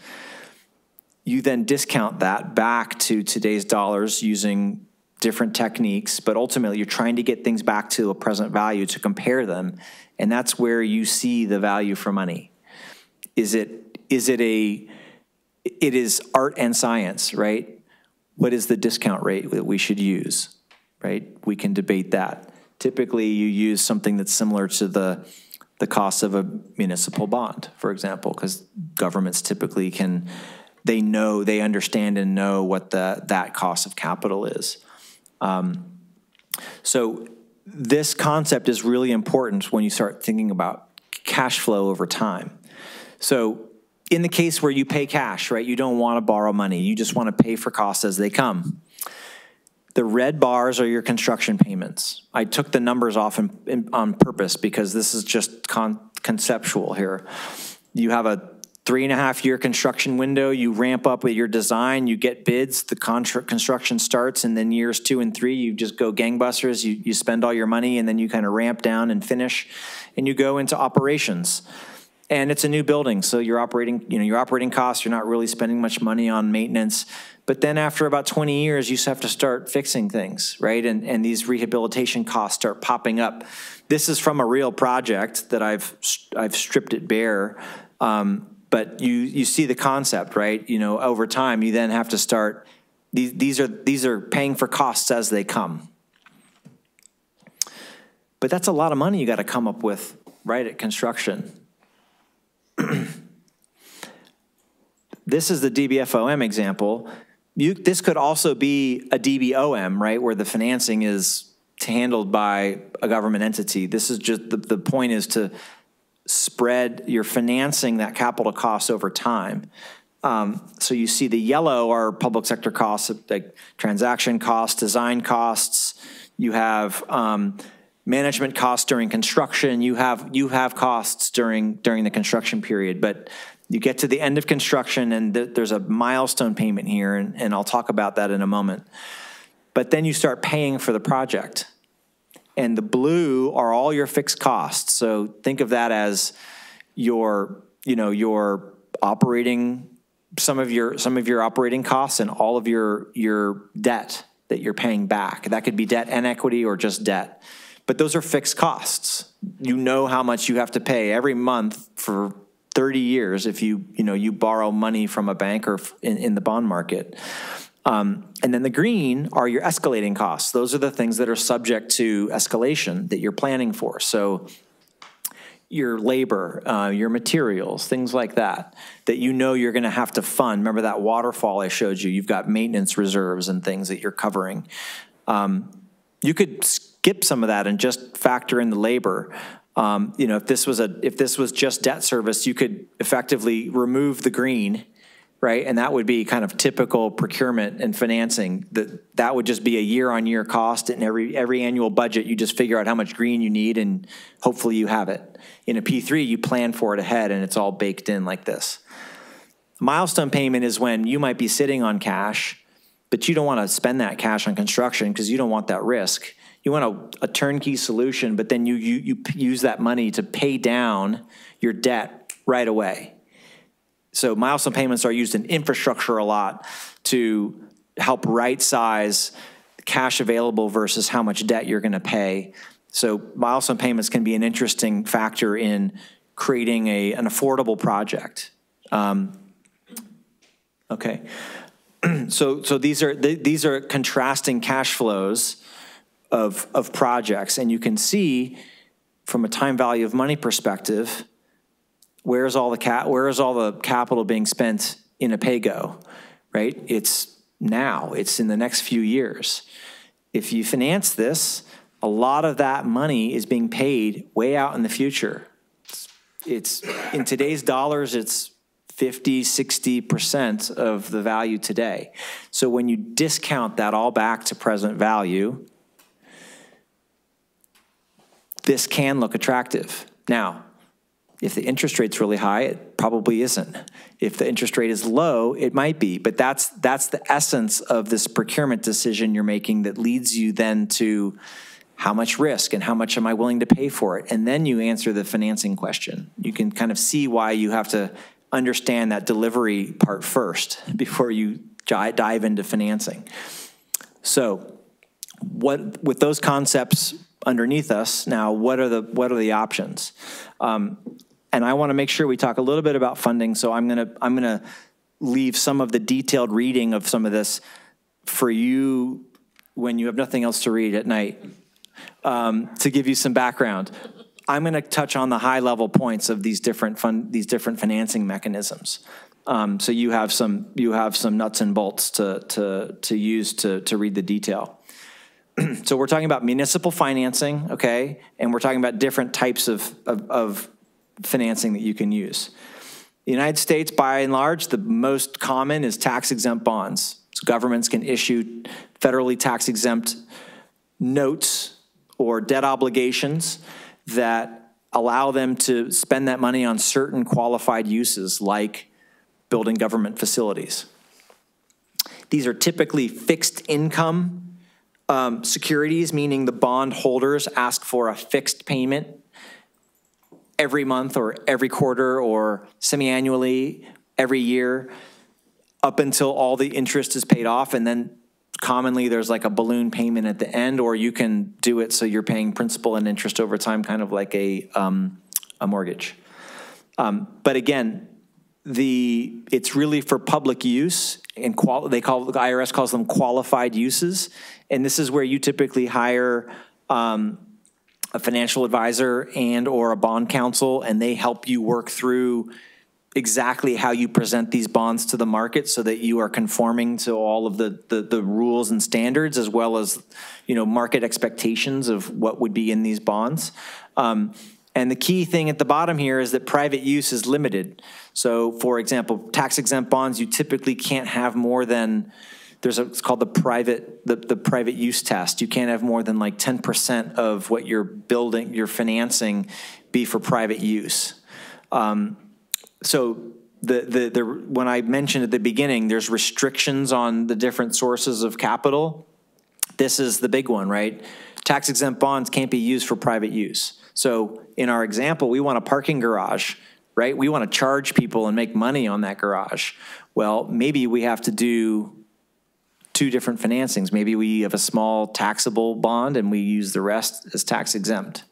You then discount that back to today's dollars using different techniques, but ultimately you're trying to get things back to a present value to compare them. And that's where you see the value for money. Is it, is it a, it is art and science, right? What is the discount rate that we should use, right? We can debate that. Typically, you use something that's similar to the, the cost of a municipal bond, for example, because governments typically can, they know, they understand and know what the, that cost of capital is. Um, so this concept is really important when you start thinking about cash flow over time. So in the case where you pay cash, right, you don't want to borrow money. You just want to pay for costs as they come. The red bars are your construction payments. I took the numbers off in, in, on purpose because this is just con conceptual here. You have a three and a half year construction window. You ramp up with your design, you get bids, the construction starts, and then years two and three, you just go gangbusters. You, you spend all your money, and then you kind of ramp down and finish, and you go into operations and it's a new building so your operating you know your operating costs you're not really spending much money on maintenance but then after about 20 years you have to start fixing things right? And and these rehabilitation costs start popping up. This is from a real project that i've i've stripped it bare. Um, but you you see the concept right? You know over time you then have to start these these are these are paying for costs as they come. But that's a lot of money you got to come up with right at construction. This is the DBFOM example. You, this could also be a DBOM, right, where the financing is handled by a government entity. This is just the, the point is to spread your financing that capital costs over time. Um, so you see the yellow are public sector costs, like transaction costs, design costs. You have um, management costs during construction. You have you have costs during during the construction period, but you get to the end of construction and th there's a milestone payment here, and, and I'll talk about that in a moment. But then you start paying for the project. And the blue are all your fixed costs. So think of that as your, you know, your operating some of your some of your operating costs and all of your your debt that you're paying back. That could be debt and equity or just debt. But those are fixed costs. You know how much you have to pay every month for 30 years if you, you know, you borrow money from a bank or in, in the bond market. Um, and then the green are your escalating costs. Those are the things that are subject to escalation that you're planning for. So your labor, uh, your materials, things like that, that you know you're going to have to fund. Remember that waterfall I showed you? You've got maintenance reserves and things that you're covering. Um, you could skip some of that and just factor in the labor. Um, you know, if this was a if this was just debt service, you could effectively remove the green, right? And that would be kind of typical procurement and financing. That that would just be a year on year cost, and every every annual budget, you just figure out how much green you need, and hopefully you have it. In a P3, you plan for it ahead, and it's all baked in like this. Milestone payment is when you might be sitting on cash, but you don't want to spend that cash on construction because you don't want that risk you want a, a turnkey solution, but then you, you, you use that money to pay down your debt right away. So milestone payments are used in infrastructure a lot to help right size cash available versus how much debt you're going to pay. So milestone payments can be an interesting factor in creating a, an affordable project. Um, okay. so, so these are, these are contrasting cash flows of, of projects. And you can see from a time value of money perspective, where's all the cap, where is all the capital being spent in a pay-go, right? It's now, it's in the next few years. If you finance this, a lot of that money is being paid way out in the future. It's, it's in today's dollars, it's 50, 60% of the value today. So when you discount that all back to present value, this can look attractive. Now, if the interest rate's really high, it probably isn't. If the interest rate is low, it might be. But that's that's the essence of this procurement decision you're making that leads you then to how much risk and how much am I willing to pay for it? And then you answer the financing question. You can kind of see why you have to understand that delivery part first before you dive into financing. So, what with those concepts underneath us now, what are the what are the options? Um, and I want to make sure we talk a little bit about funding. So I'm gonna I'm gonna leave some of the detailed reading of some of this for you when you have nothing else to read at night um, to give you some background. I'm going to touch on the high level points of these different fund, these different financing mechanisms. Um, so you have some you have some nuts and bolts to to to use to to read the detail. so we're talking about municipal financing, okay, and we're talking about different types of, of, of financing that you can use. The United States, by and large, the most common is tax exempt bonds. So governments can issue federally tax exempt notes or debt obligations that allow them to spend that money on certain qualified uses like building government facilities. These are typically fixed income um, securities, meaning the bond holders ask for a fixed payment every month or every quarter or semi-annually every year up until all the interest is paid off and then commonly there's like a balloon payment at the end, or you can do it so you're paying principal and interest over time, kind of like a, um, a mortgage. Um, but again, the it's really for public use and they call the IRS calls them qualified uses, and this is where you typically hire um, a financial advisor and or a bond counsel, and they help you work through exactly how you present these bonds to the market so that you are conforming to all of the, the, the, rules and standards as well as you know market expectations of what would be in these bonds. Um, and the key thing at the bottom here is that private use is limited. So for example tax exempt bonds you typically can't have more than there's a, it's called the private the, the private use test you can't have more than like 10% of what you're building you're financing be for private use um, so the, the, the, when I mentioned at the beginning, there's restrictions on the different sources of capital. This is the big one, right? Tax exempt bonds can't be used for private use. So in our example, we want a parking garage, right? We want to charge people and make money on that garage. Well, maybe we have to do two different financings. Maybe we have a small taxable bond and we use the rest as tax exempt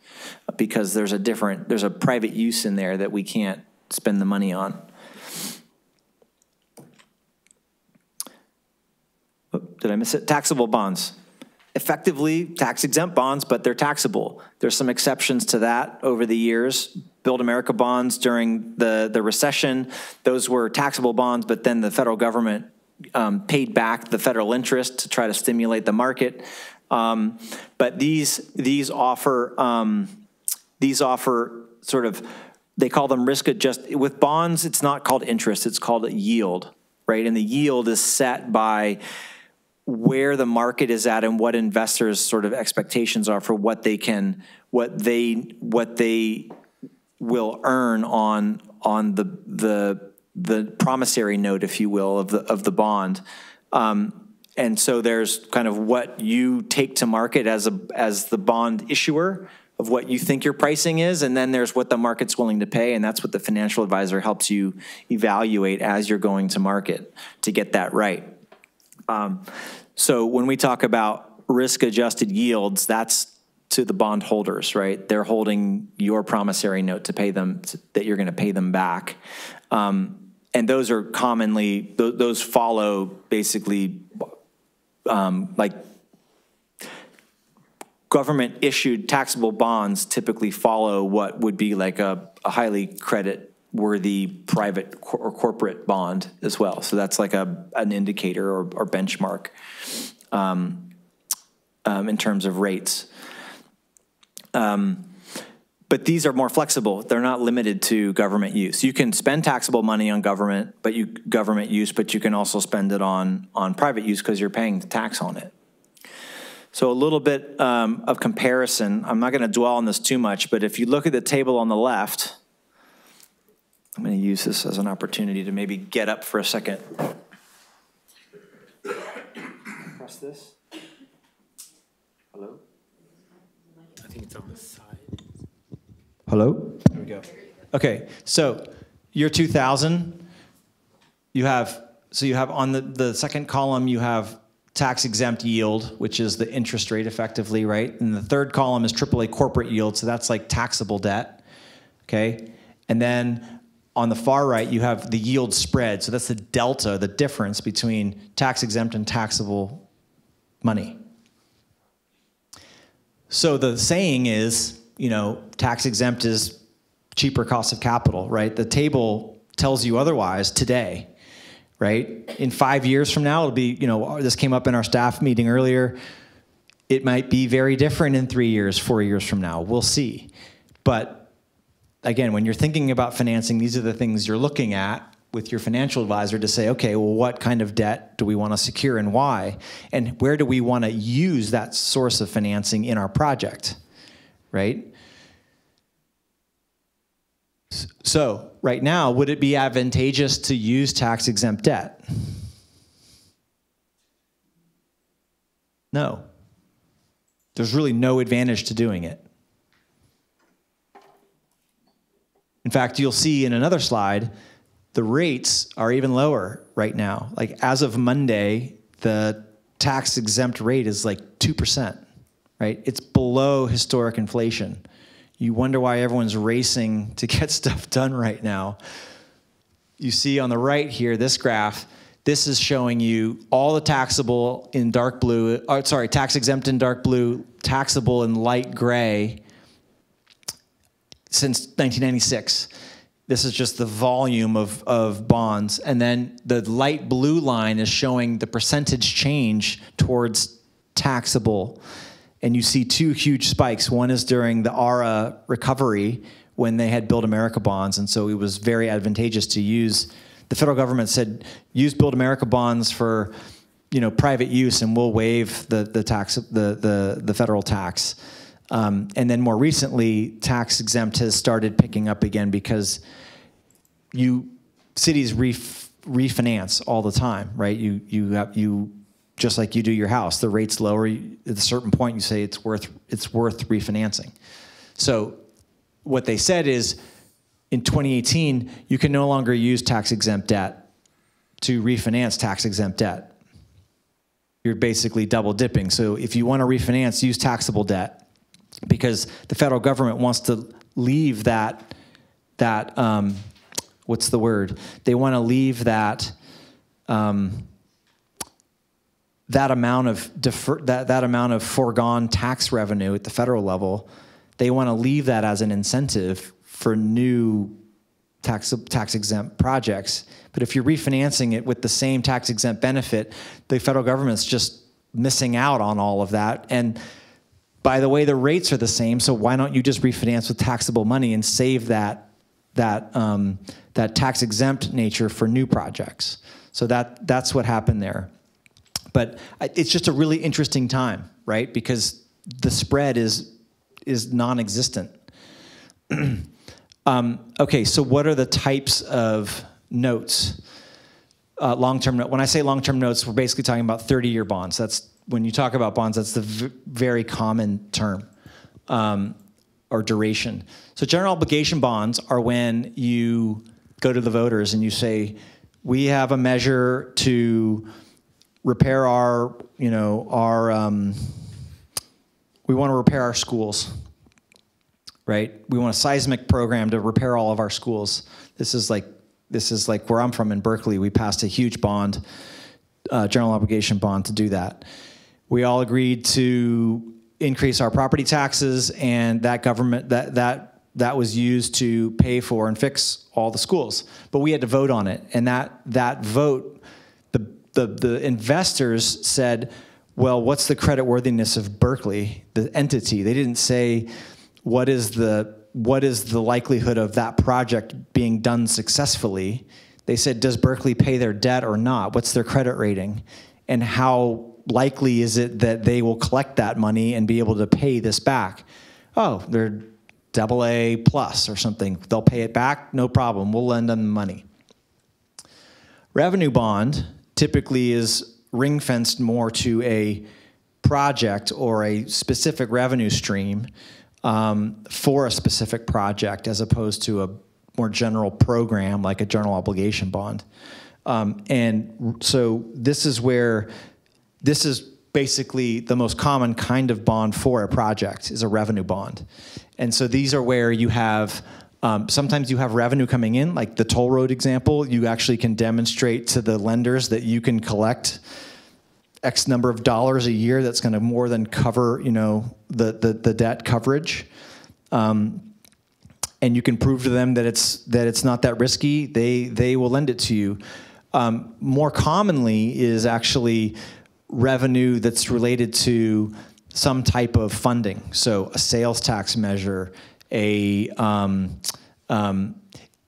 because there's a different, there's a private use in there that we can't spend the money on. Did I miss it? Taxable bonds. Effectively tax exempt bonds, but they're taxable. There's some exceptions to that over the years. Build America bonds during the, the recession, those were taxable bonds, but then the federal government um, paid back the federal interest to try to stimulate the market. Um, but these these offer um, these offer sort of they call them risk adjusted. With bonds, it's not called interest, it's called yield, right? And the yield is set by where the market is at and what investors sort of expectations are for what they can what they what they will earn on on the the the promissory note if you will of the of the bond um, and so there's kind of what you take to market as a as the bond issuer of what you think your pricing is, and then there's what the market's willing to pay, and that's what the financial advisor helps you evaluate as you're going to market to get that right. Um, so when we talk about risk-adjusted yields, that's to the bond holders, right? They're holding your promissory note to pay them to, that you're going to pay them back, um, and those are commonly th those follow basically um, like government issued taxable bonds typically follow what would be like a, a highly credit worthy private or corporate bond as well. So that's like a, an indicator or, or benchmark um, um, in terms of rates. Um, But these are more flexible. They're not limited to government use. You can spend taxable money on government, but you government use, but you can also spend it on on private use because you're paying the tax on it. So a little bit um, of comparison. I'm not going to dwell on this too much, but if you look at the table on the left, I'm going to use this as an opportunity to maybe get up for a second. Press this. Hello? I think it's on the side. Hello? There we go. Okay, so year 2000, you have, so you have on the, the second column, you have tax exempt yield, which is the interest rate effectively, right? And the third column is AAA corporate yield, so that's like taxable debt, okay? And then on the far right, you have the yield spread, so that's the delta, the difference between tax exempt and taxable money. So the saying is, you know, tax exempt is cheaper cost of capital, right? The table tells you otherwise today, right? In five years from now, it'll be, you know, this came up in our staff meeting earlier. It might be very different in three years, four years from now. We'll see. But again, when you're thinking about financing, these are the things you're looking at with your financial advisor to say, okay, well, what kind of debt do we want to secure and why? And where do we want to use that source of financing in our project, right? So, right now, would it be advantageous to use tax exempt debt? No. There's really no advantage to doing it. In fact, you'll see in another slide, the rates are even lower right now. Like as of Monday, the tax exempt rate is like 2%, right? It's below historic inflation. You wonder why everyone's racing to get stuff done right now. You see on the right here, this graph, this is showing you all the taxable in dark blue, or uh, sorry, tax exempt in dark blue, taxable in light gray since 1996. This is just the volume of, of bonds. And then the light blue line is showing the percentage change towards taxable. And you see two huge spikes. One is during the ARRA recovery when they had Build America bonds. And so it was very advantageous to use, the federal government said, use Build America bonds for you know, private use and we'll waive the, the, tax, the, the, the federal tax. Um, and then more recently, tax exempt has started picking up again because you cities ref, refinance all the time, right? You you have you just like you do your house. The rate's lower. at a certain point, you say it's worth it's worth refinancing. So what they said is in 2018, you can no longer use tax exempt debt to refinance tax exempt debt. You're basically double dipping. So if you want to refinance, use taxable debt because the federal government wants to leave that that um, what's the word? They want to leave that um, that amount of defer, that that amount of foregone tax revenue at the federal level. They want to leave that as an incentive for new tax tax exempt projects. But if you're refinancing it with the same tax exempt benefit, the federal government's just missing out on all of that and by the way, the rates are the same, so why don't you just refinance with taxable money and save that that um, that tax exempt nature for new projects? So that that's what happened there. But it's just a really interesting time, right? Because the spread is is non-existent. um, okay, so what are the types of notes? Uh, long-term note. When I say long-term notes, we're basically talking about 30-year bonds. That's when you talk about bonds, that's the very common term um, or duration. So general obligation bonds are when you go to the voters and you say, we have a measure to repair our, you know, our, um, we want to repair our schools, right? We want a seismic program to repair all of our schools. This is like, this is like where I'm from in Berkeley. We passed a huge bond, uh, general obligation bond to do that. We all agreed to increase our property taxes, and that government that that that was used to pay for and fix all the schools. But we had to vote on it, and that that vote, the, the investors said, "Well, what's the credit worthiness of Berkeley, the entity?" They didn't say, "What is the what is the likelihood of that project being done successfully? They said, does Berkeley pay their debt or not? What's their credit rating? And how likely is it that they will collect that money and be able to pay this back? Oh, they're double A plus or something. They'll pay it back, no problem. We'll lend them the money. Revenue bond typically is ring fenced more to a project or a specific revenue stream um, for a specific project as opposed to a more general program like a general obligation bond. Um, and so this is where this is basically the most common kind of bond for a project is a revenue bond. And so these are where you have um, sometimes you have revenue coming in, like the toll road example. You actually can demonstrate to the lenders that you can collect X number of dollars a year. That's going to more than cover, you know, the the, the debt coverage. Um, and you can prove to them that it's that it's not that risky. They they will lend it to you. Um, more commonly is actually revenue that's related to some type of funding. So a sales tax measure, a um, um,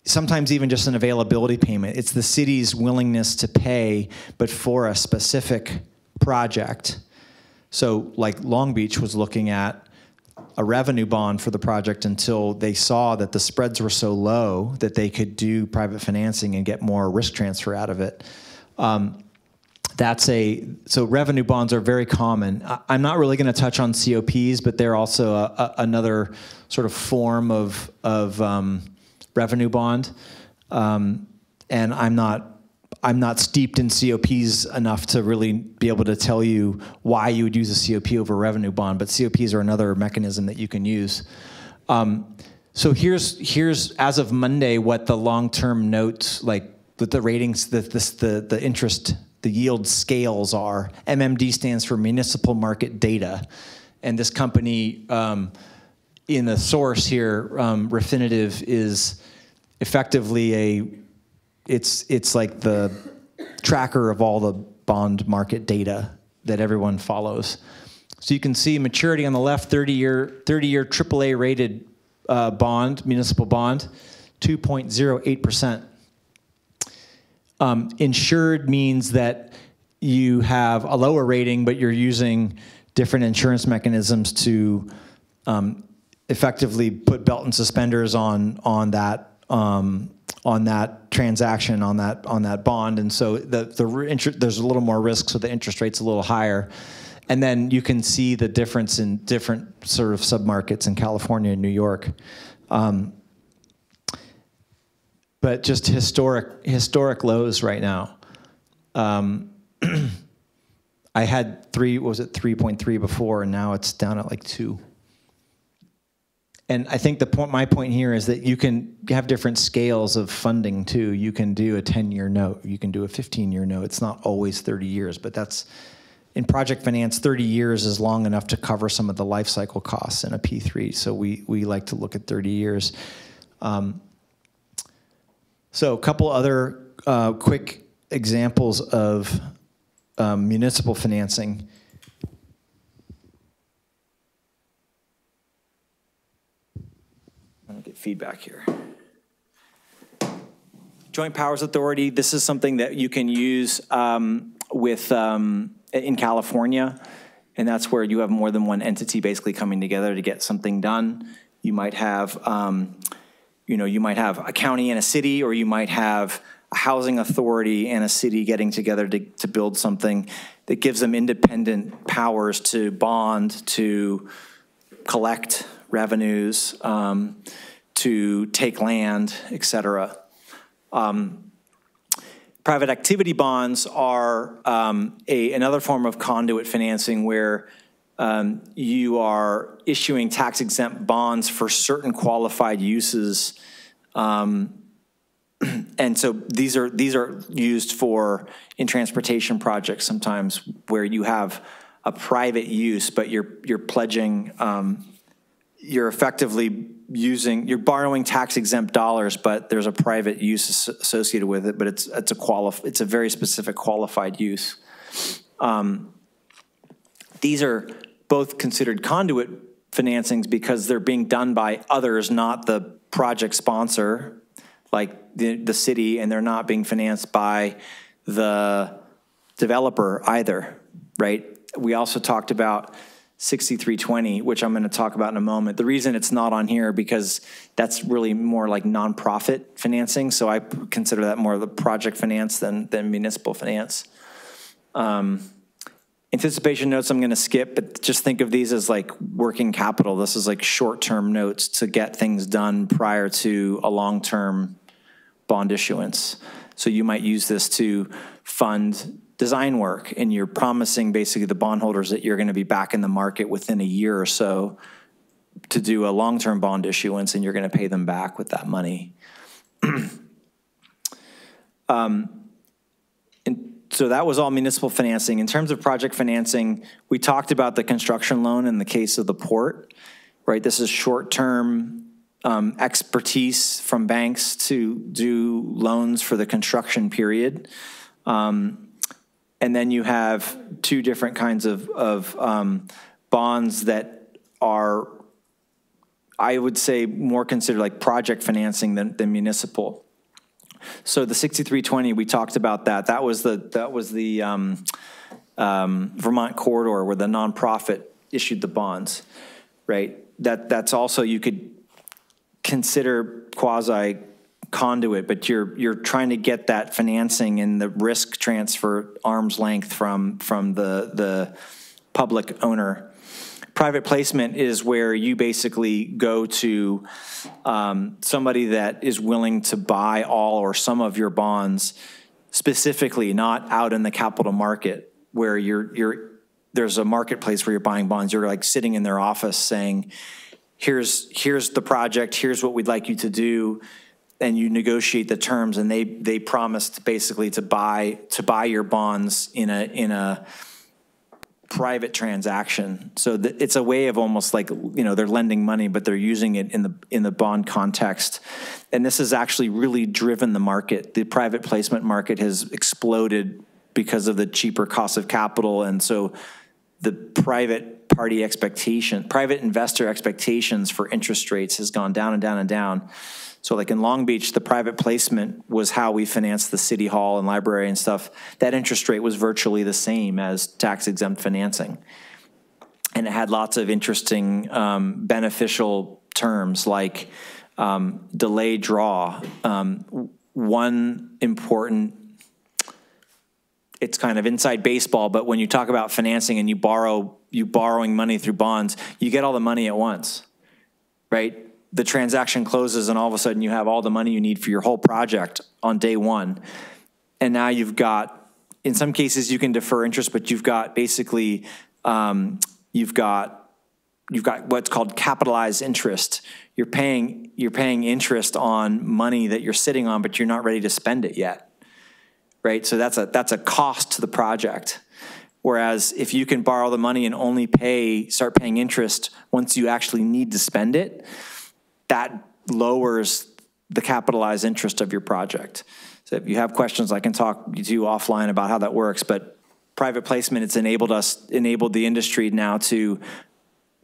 sometimes even just an availability payment. It's the city's willingness to pay, but for a specific project. So, like Long Beach was looking at a revenue bond for the project until they saw that the spreads were so low that they could do private financing and get more risk transfer out of it. Um, that's a so revenue bonds are very common. I, I'm not really going to touch on COPs, but they're also a, a, another sort of form of of um, revenue bond. Um, and I'm not I'm not steeped in COPs enough to really be able to tell you why you would use a COP over revenue bond. But COPs are another mechanism that you can use. Um, so here's here's as of Monday what the long term notes like with the ratings the the the interest the yield scales are. MMD stands for Municipal Market Data. And this company um, in the source here, um, Refinitiv, is effectively a, it's, it's like the tracker of all the bond market data that everyone follows. So you can see maturity on the left, 30 year, 30 year AAA rated uh, bond, municipal bond, 2.08%. Um, insured means that you have a lower rating, but you're using different insurance mechanisms to um, effectively put belt and suspenders on on that um, on that transaction on that on that bond, and so the the there's a little more risk, so the interest rate's a little higher. And then you can see the difference in different sort of submarkets in California and New York. Um, but just historic historic lows right now. Um, I had three, was it 3.3 before, and now it's down at like two. And I think the point, my point here is that you can have different scales of funding too. You can do a 10 year note, you can do a 15 year note. It's not always 30 years, but that's in project finance, 30 years is long enough to cover some of the life cycle costs in a P3. So we, we like to look at 30 years. Um, so a couple other uh, quick examples of um, municipal financing. I'm get feedback here. Joint Powers Authority, this is something that you can use um, with um, in California, and that's where you have more than one entity basically coming together to get something done. You might have um, you know, you might have a county and a city, or you might have a housing authority and a city getting together to, to build something that gives them independent powers to bond, to collect revenues, um, to take land, et cetera. Um, private activity bonds are um, a, another form of conduit financing where um, you are issuing tax exempt bonds for certain qualified uses. Um, and so these are these are used for in transportation projects sometimes where you have a private use, but you're you're pledging um, you're effectively using you're borrowing tax exempt dollars, but there's a private use associated with it. But it's it's a qualif it's a very specific qualified use. Um, these are both considered conduit financings because they're being done by others, not the project sponsor, like the, the city, and they're not being financed by the developer either, right? We also talked about 6320, which I'm going to talk about in a moment. The reason it's not on here because that's really more like nonprofit financing, so I consider that more of the project finance than, than municipal finance. Um, Anticipation notes I'm going to skip, but just think of these as like working capital. This is like short-term notes to get things done prior to a long-term bond issuance. So you might use this to fund design work, and you're promising basically the bondholders that you're going to be back in the market within a year or so to do a long-term bond issuance, and you're going to pay them back with that money. um, so that was all municipal financing. In terms of project financing, we talked about the construction loan in the case of the port, right? This is short-term um, expertise from banks to do loans for the construction period. Um, and then you have two different kinds of, of um, bonds that are, I would say, more considered like project financing than, than municipal. So the 6320, we talked about that. That was the that was the um, um, Vermont corridor where the nonprofit issued the bonds, right? That that's also you could consider quasi conduit, but you're you're trying to get that financing and the risk transfer arm's length from from the the public owner Private placement is where you basically go to um, somebody that is willing to buy all or some of your bonds specifically, not out in the capital market where you're, you're there's a marketplace where you're buying bonds. You're like sitting in their office saying, here's, here's the project, here's what we'd like you to do and you negotiate the terms and they they promised basically to buy to buy your bonds in a in a private transaction. So it's a way of almost like you know they're lending money, but they're using it in the in the bond context. And this has actually really driven the market. The private placement market has exploded because of the cheaper cost of capital, and so the private party expectation, private investor expectations for interest rates has gone down and down and down. So like in Long Beach, the private placement was how we financed the city hall and library and stuff. That interest rate was virtually the same as tax exempt financing. And it had lots of interesting um, beneficial terms like um, delay draw. Um, one important it's kind of inside baseball, but when you talk about financing and you borrow, you borrowing money through bonds, you get all the money at once, right? The transaction closes and all of a sudden you have all the money you need for your whole project on day one. And now you've got, in some cases you can defer interest, but you've got basically, um, you've got, you've got what's called capitalized interest. You're paying, you're paying interest on money that you're sitting on, but you're not ready to spend it yet. Right, so that's a, that's a cost to the project. Whereas if you can borrow the money and only pay, start paying interest once you actually need to spend it, that lowers the capitalized interest of your project. So if you have questions, I can talk to you offline about how that works. But private placement, it's enabled us, enabled the industry now to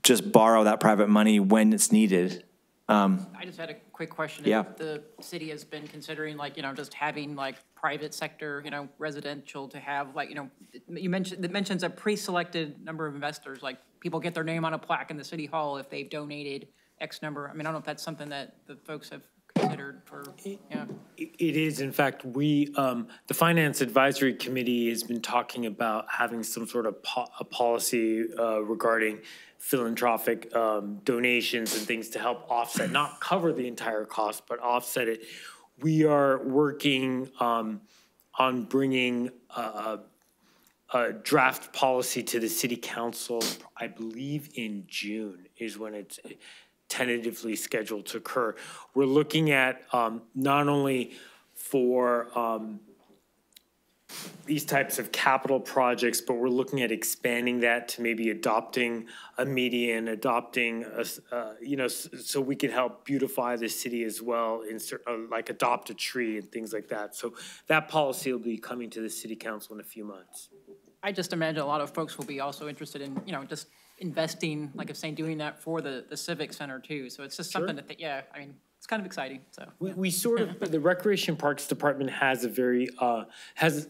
just borrow that private money when it's needed. Um, I just had a quick question. Yeah. If the city has been considering like, you know, just having like private sector, you know, residential to have like, you know, you mentioned, it mentions a pre-selected number of investors, like people get their name on a plaque in the city hall if they've donated X number? I mean, I don't know if that's something that the folks have considered for, yeah. It is, in fact, we, um, the Finance Advisory Committee has been talking about having some sort of po- a policy uh, regarding philanthropic um, donations and things to help offset, not cover the entire cost, but offset it. We are working um, on bringing a, a draft policy to the city council, I believe in June is when it's tentatively scheduled to occur. We're looking at um, not only for um, these types of capital projects, but we're looking at expanding that to maybe adopting a median, adopting a, uh, you know, so we can help beautify the city as well, in uh, like adopt a tree and things like that. So that policy will be coming to the city council in a few months. I just imagine a lot of folks will be also interested in, you know, just investing, like I'm saying, doing that for the, the Civic Center too. So it's just something think, yeah, I mean, it's kind of exciting, so. We, we sort of, the Recreation Parks Department has a very, uh, has,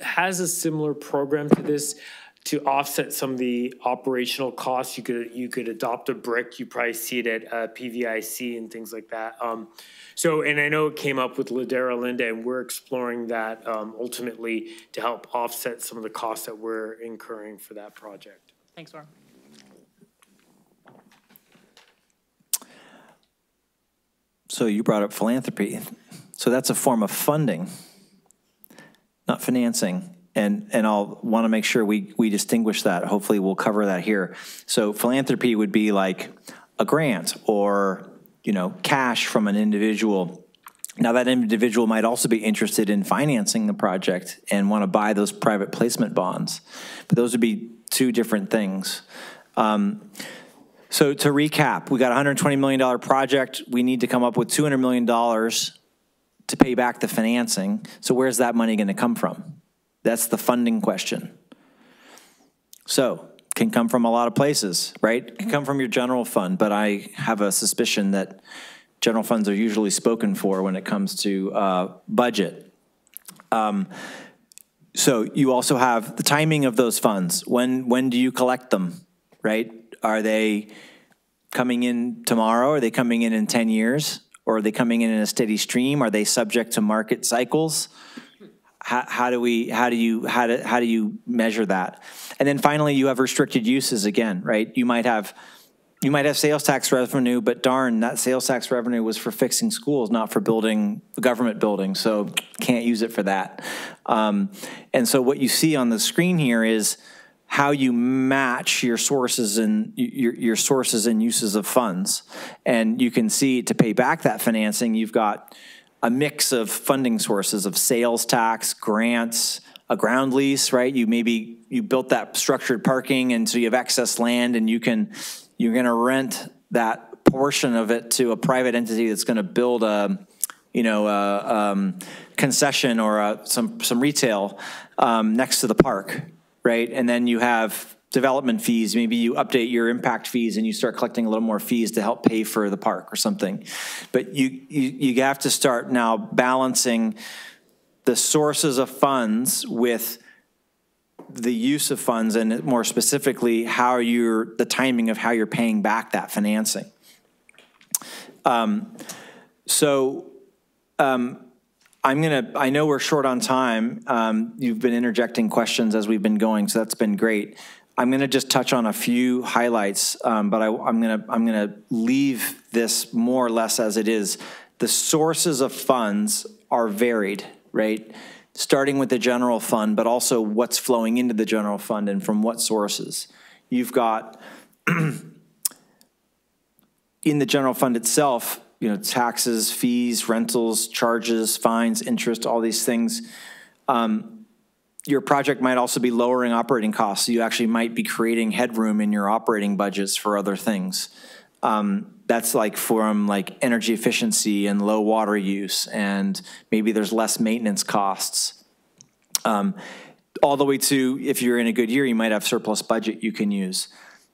has a similar program to this to offset some of the operational costs. You could, you could adopt a brick, you probably see it at, uh, PVIC and things like that. Um, so, and I know it came up with Ladera Linda, and we're exploring that, um, ultimately to help offset some of the costs that we're incurring for that project. Thanks, Laura. So you brought up philanthropy. So that's a form of funding, not financing. And, and I'll want to make sure we, we distinguish that. Hopefully we'll cover that here. So philanthropy would be like a grant or, you know, cash from an individual. Now that individual might also be interested in financing the project and want to buy those private placement bonds. But those would be two different things. Um, so to recap, we got a $120 million project. We need to come up with $200 million to pay back the financing. So where's that money going to come from? That's the funding question. So can come from a lot of places, right? Can come from your general fund, but I have a suspicion that general funds are usually spoken for when it comes to uh, budget. Um, so you also have the timing of those funds. When when do you collect them, right? Are they coming in tomorrow? Are they coming in in 10 years? Or are they coming in in a steady stream? Are they subject to market cycles? How, how do we, how do you, how do, how do you measure that? And then finally, you have restricted uses again, right? You might have, you might have sales tax revenue, but darn, that sales tax revenue was for fixing schools, not for building government buildings, so can't use it for that. Um, and so what you see on the screen here is how you match your sources and your, your sources and uses of funds. And you can see to pay back that financing, you've got a mix of funding sources of sales tax, grants, a ground lease, right? You maybe you built that structured parking and so you have excess land and you can you're going to rent that portion of it to a private entity that's going to build a you know a, um, concession or a, some some retail um, next to the park right? And then you have development fees. Maybe you update your impact fees and you start collecting a little more fees to help pay for the park or something. But you, you, you have to start now balancing the sources of funds with the use of funds and more specifically how you're the timing of how you're paying back that financing. Um, so um, I'm going to, I know we're short on time. Um, you've been interjecting questions as we've been going, so that's been great. I'm going to just touch on a few highlights, um, but I, I'm to I'm going to leave this more or less as it is. The sources of funds are varied, right? Starting with the general fund, but also what's flowing into the general fund and from what sources. You've got in the general fund itself, you know, taxes, fees, rentals, charges, fines, interest, all these things. Um, your project might also be lowering operating costs. So you actually might be creating headroom in your operating budgets for other things. Um, that's like from like energy efficiency and low water use, and maybe there's less maintenance costs. Um, all the way to if you're in a good year, you might have surplus budget you can use.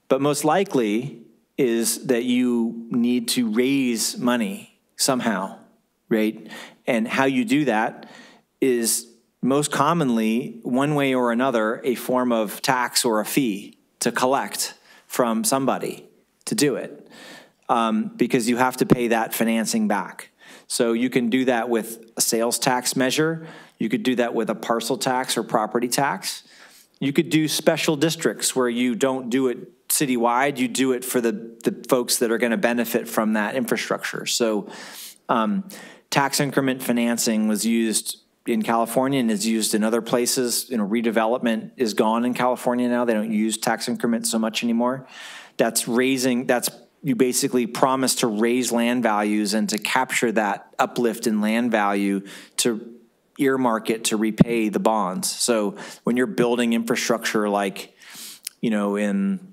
But most likely, is that you need to raise money somehow, right? And how you do that is most commonly, one way or another, a form of tax or a fee to collect from somebody to do it um, because you have to pay that financing back. So you can do that with a sales tax measure. You could do that with a parcel tax or property tax. You could do special districts where you don't do it citywide, you do it for the, the folks that are going to benefit from that infrastructure. So um, tax increment financing was used in California and is used in other places. You know, redevelopment is gone in California now. They don't use tax increment so much anymore. That's raising, that's you basically promise to raise land values and to capture that uplift in land value to earmark it to repay the bonds. So when you're building infrastructure like, you know, in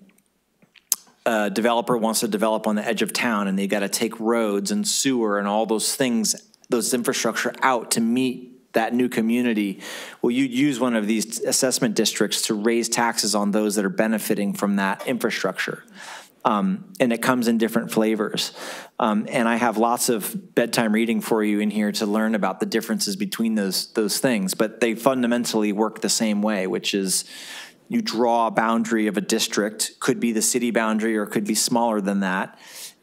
a developer wants to develop on the edge of town and they got to take roads and sewer and all those things, those infrastructure out to meet that new community, well, you'd use one of these assessment districts to raise taxes on those that are benefiting from that infrastructure. Um, and it comes in different flavors. Um, and I have lots of bedtime reading for you in here to learn about the differences between those those things. But they fundamentally work the same way, which is you draw a boundary of a district, could be the city boundary or could be smaller than that,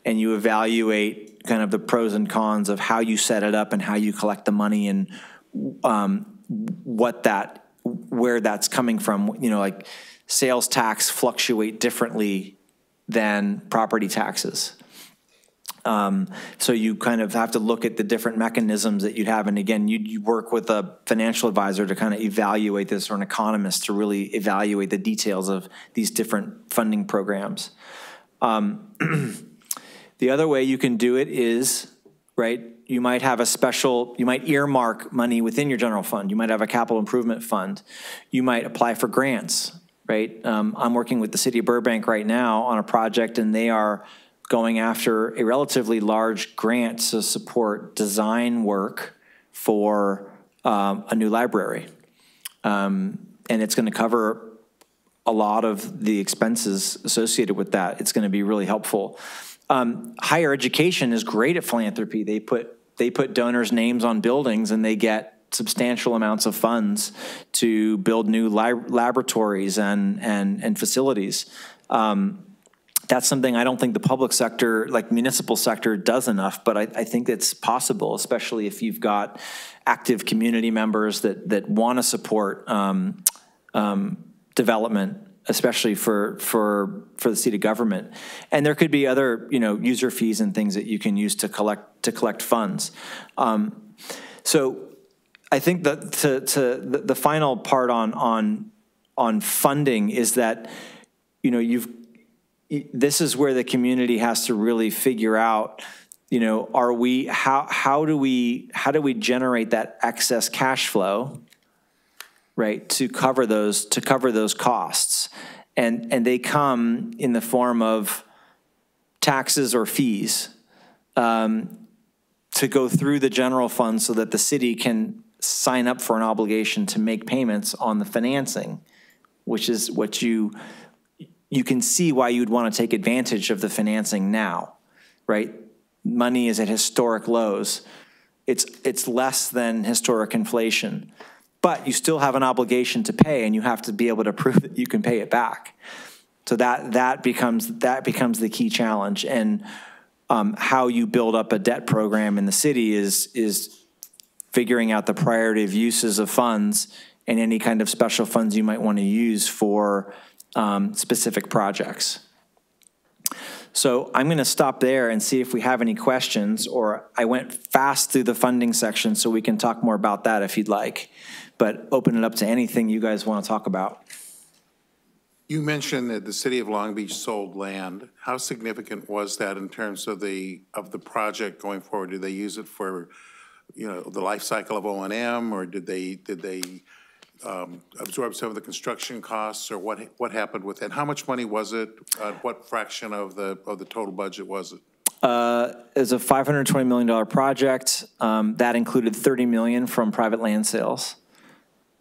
and you evaluate kind of the pros and cons of how you set it up and how you collect the money and um, what that where that's coming from. You know, like sales tax fluctuate differently than property taxes. Um, so you kind of have to look at the different mechanisms that you'd have. And again, you you work with a financial advisor to kind of evaluate this or an economist to really evaluate the details of these different funding programs. Um, the other way you can do it is, right, you might have a special, you might earmark money within your general fund. You might have a capital improvement fund. You might apply for grants right? Um, I'm working with the city of Burbank right now on a project, and they are going after a relatively large grant to support design work for um, a new library. Um, and it's going to cover a lot of the expenses associated with that. It's going to be really helpful. Um, higher education is great at philanthropy. They put they put donors' names on buildings, and they get substantial amounts of funds to build new lab laboratories and, and, and facilities. Um, that's something I don't think the public sector, like municipal sector, does enough, but I, I think it's possible, especially if you've got active community members that, that want to support um, um, development especially for for for the city government. And there could be other you know user fees and things that you can use to collect to collect funds. Um, so I think that to, to the, the final part on on on funding is that you know you've this is where the community has to really figure out you know are we how how do we how do we generate that excess cash flow right to cover those to cover those costs? And and they come in the form of taxes or fees um, to go through the general fund so that the city can sign up for an obligation to make payments on the financing, which is what you you can see why you'd want to take advantage of the financing now, right? Money is at historic lows. It's it's less than historic inflation. But you still have an obligation to pay and you have to be able to prove that you can pay it back. So that that becomes that becomes the key challenge and um, how you build up a debt program in the city is is figuring out the priority of uses of funds and any kind of special funds you might want to use for um, specific projects. So I'm going to stop there and see if we have any questions, or I went fast through the funding section, so we can talk more about that if you'd like, but open it up to anything you guys want to talk about. You mentioned that the city of Long Beach sold land. How significant was that in terms of the, of the project going forward? Do they use it for you know, the life cycle of O and M, or did they, did they um, absorb some of the construction costs, or what, what happened with it? How much money was it? Uh, What fraction of the, of the total budget was it? Uh, It's a $520 million project. Um, That included 30 million from private land sales.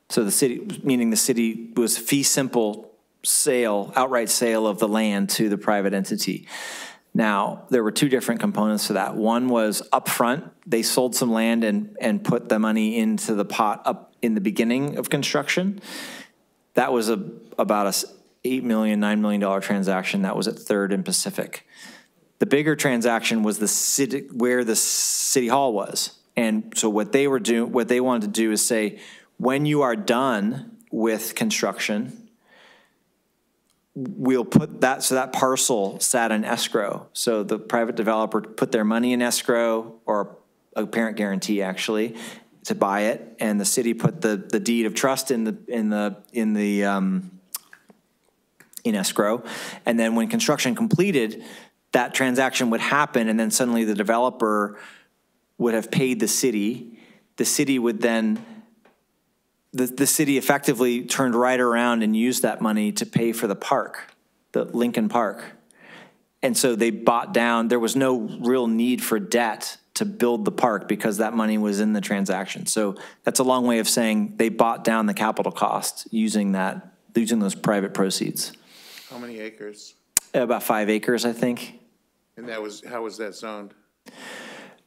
So the city, meaning the city was fee simple sale, outright sale of the land to the private entity. Now, there were two different components to that. One was upfront, they sold some land and, and put the money into the pot up in the beginning of construction. That was a, about a $8 million, $9 million transaction. That was at Third and Pacific. The bigger transaction was the city, where the city hall was. And so what they were doing, what they wanted to do is say, when you are done with construction, we'll put that, so that parcel sat in escrow. So the private developer put their money in escrow, or a parent guarantee actually, to buy it, and the city put the, the deed of trust in the, in the, in the, um, in escrow. And then when construction completed, that transaction would happen, and then suddenly the developer would have paid the city. The city would then the, the city effectively turned right around and used that money to pay for the park, the Lincoln Park. And so they bought down, there was no real need for debt to build the park because that money was in the transaction. So that's a long way of saying they bought down the capital cost using that, using those private proceeds. How many acres? About five acres, I think. And that was, how was that zoned?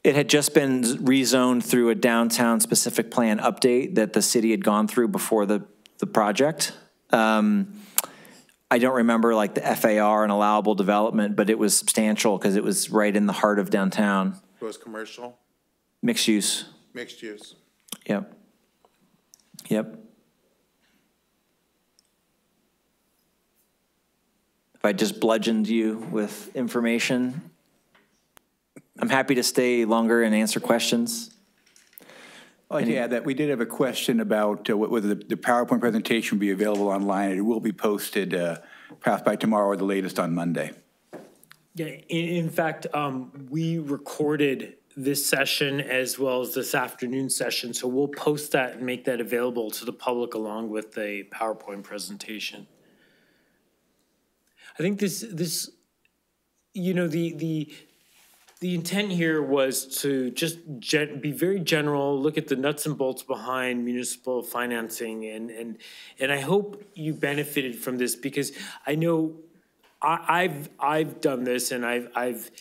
It had just been rezoned through a downtown specific plan update that the city had gone through before the, the project. Um, I don't remember like the FAR and allowable development, but it was substantial because it was right in the heart of downtown. It was commercial, Mixed use. mixed use? Yep. Yep. If I just bludgeoned you with information, I'm happy to stay longer and answer questions. I'd like to add that we did have a question about uh, whether the the PowerPoint presentation will be available online. It will be posted uh, perhaps by tomorrow or the latest on Monday. Yeah, in, in fact, um, we recorded this session as well as this afternoon session, so we'll post that and make that available to the public along with the PowerPoint presentation. I think this, this, you know, the, the, the intent here was to just be very general, look at the nuts and bolts behind municipal financing, and and and I hope you benefited from this because I know I, I've I've done this and I've I've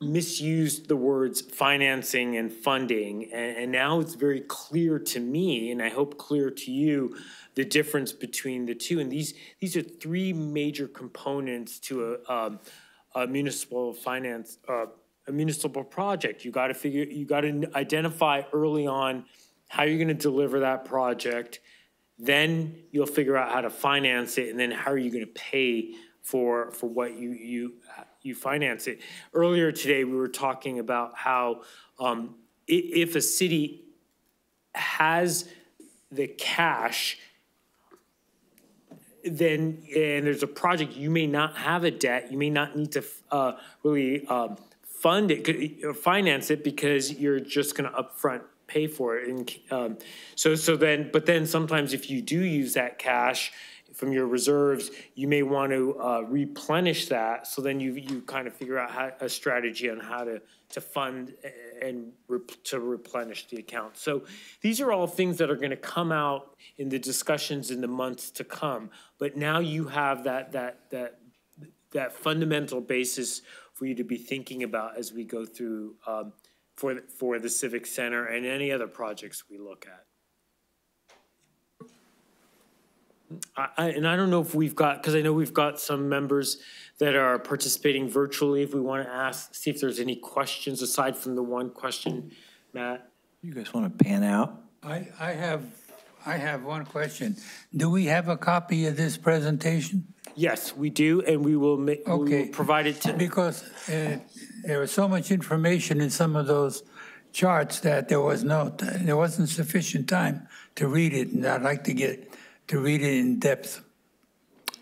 misused the words financing and funding, and, and now it's very clear to me, and I hope clear to you, the difference between the two. And these these are three major components to a, um, a municipal finance. Uh, a municipal project. You got to figure, you got to identify early on how you're going to deliver that project. Then you'll figure out how to finance it, and then how are you going to pay for for what you you you finance it. Earlier today, we were talking about how um, if a city has the cash then and there's a project you may not have a debt you may not need to uh, really um, fund it, finance it because you're just going to upfront pay for it. And um, so, so then, but then sometimes if you do use that cash from your reserves, you may want to uh, replenish that. So then you you kind of figure out how, a strategy on how to to fund and to replenish the account. So these are all things that are going to come out in the discussions in the months to come. But now you have that that that that fundamental basis for you to be thinking about as we go through um, for, for the Civic Center and any other projects we look at. I, I, and I don't know if we've got, because I know we've got some members that are participating virtually. If we want to ask, see if there's any questions aside from the one question, Matt. You guys want to pan out? I, I have, I have one question. Do we have a copy of this presentation? Yes, we do, and we will make, we will Okay. provide it to, Because uh, there was so much information in some of those charts that there was no, there wasn't sufficient time to read it, and I'd like to get, to read it in depth.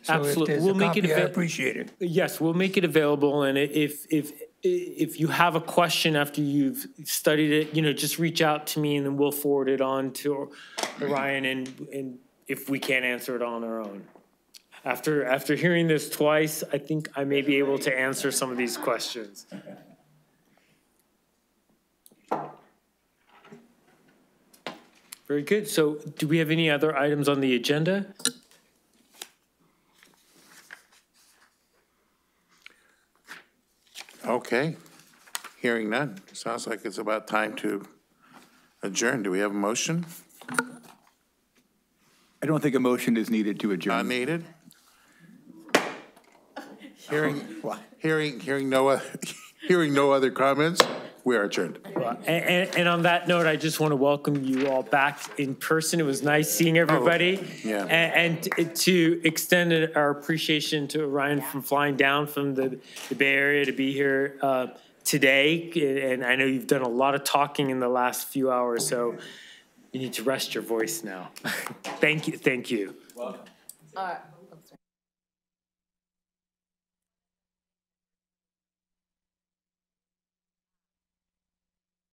So if Absolutely. there's We'll make it copy, I appreciate it. Yes, we'll make it available, and if, if, if you have a question after you've studied it, you know, just reach out to me and then we'll forward it on to Orion and, and if we can't answer it on our own. After, after hearing this twice, I think I may be able to answer some of these questions. Very good. So do we have any other items on the agenda? Okay, hearing none. Sounds like it's about time to adjourn. Do we have a motion? I don't think a motion is needed to adjourn. Not needed? Hearing, hearing, hearing no, oth- hearing no other comments, we are adjourned. And, and, and on that note, I just want to welcome you all back in person. It was nice seeing everybody. yeah. And, and to extend our appreciation to Orion from flying down from the, the Bay Area to be here uh, today. And I know you've done a lot of talking in the last few hours, so you need to rest your voice now. Thank you, thank you. Uh,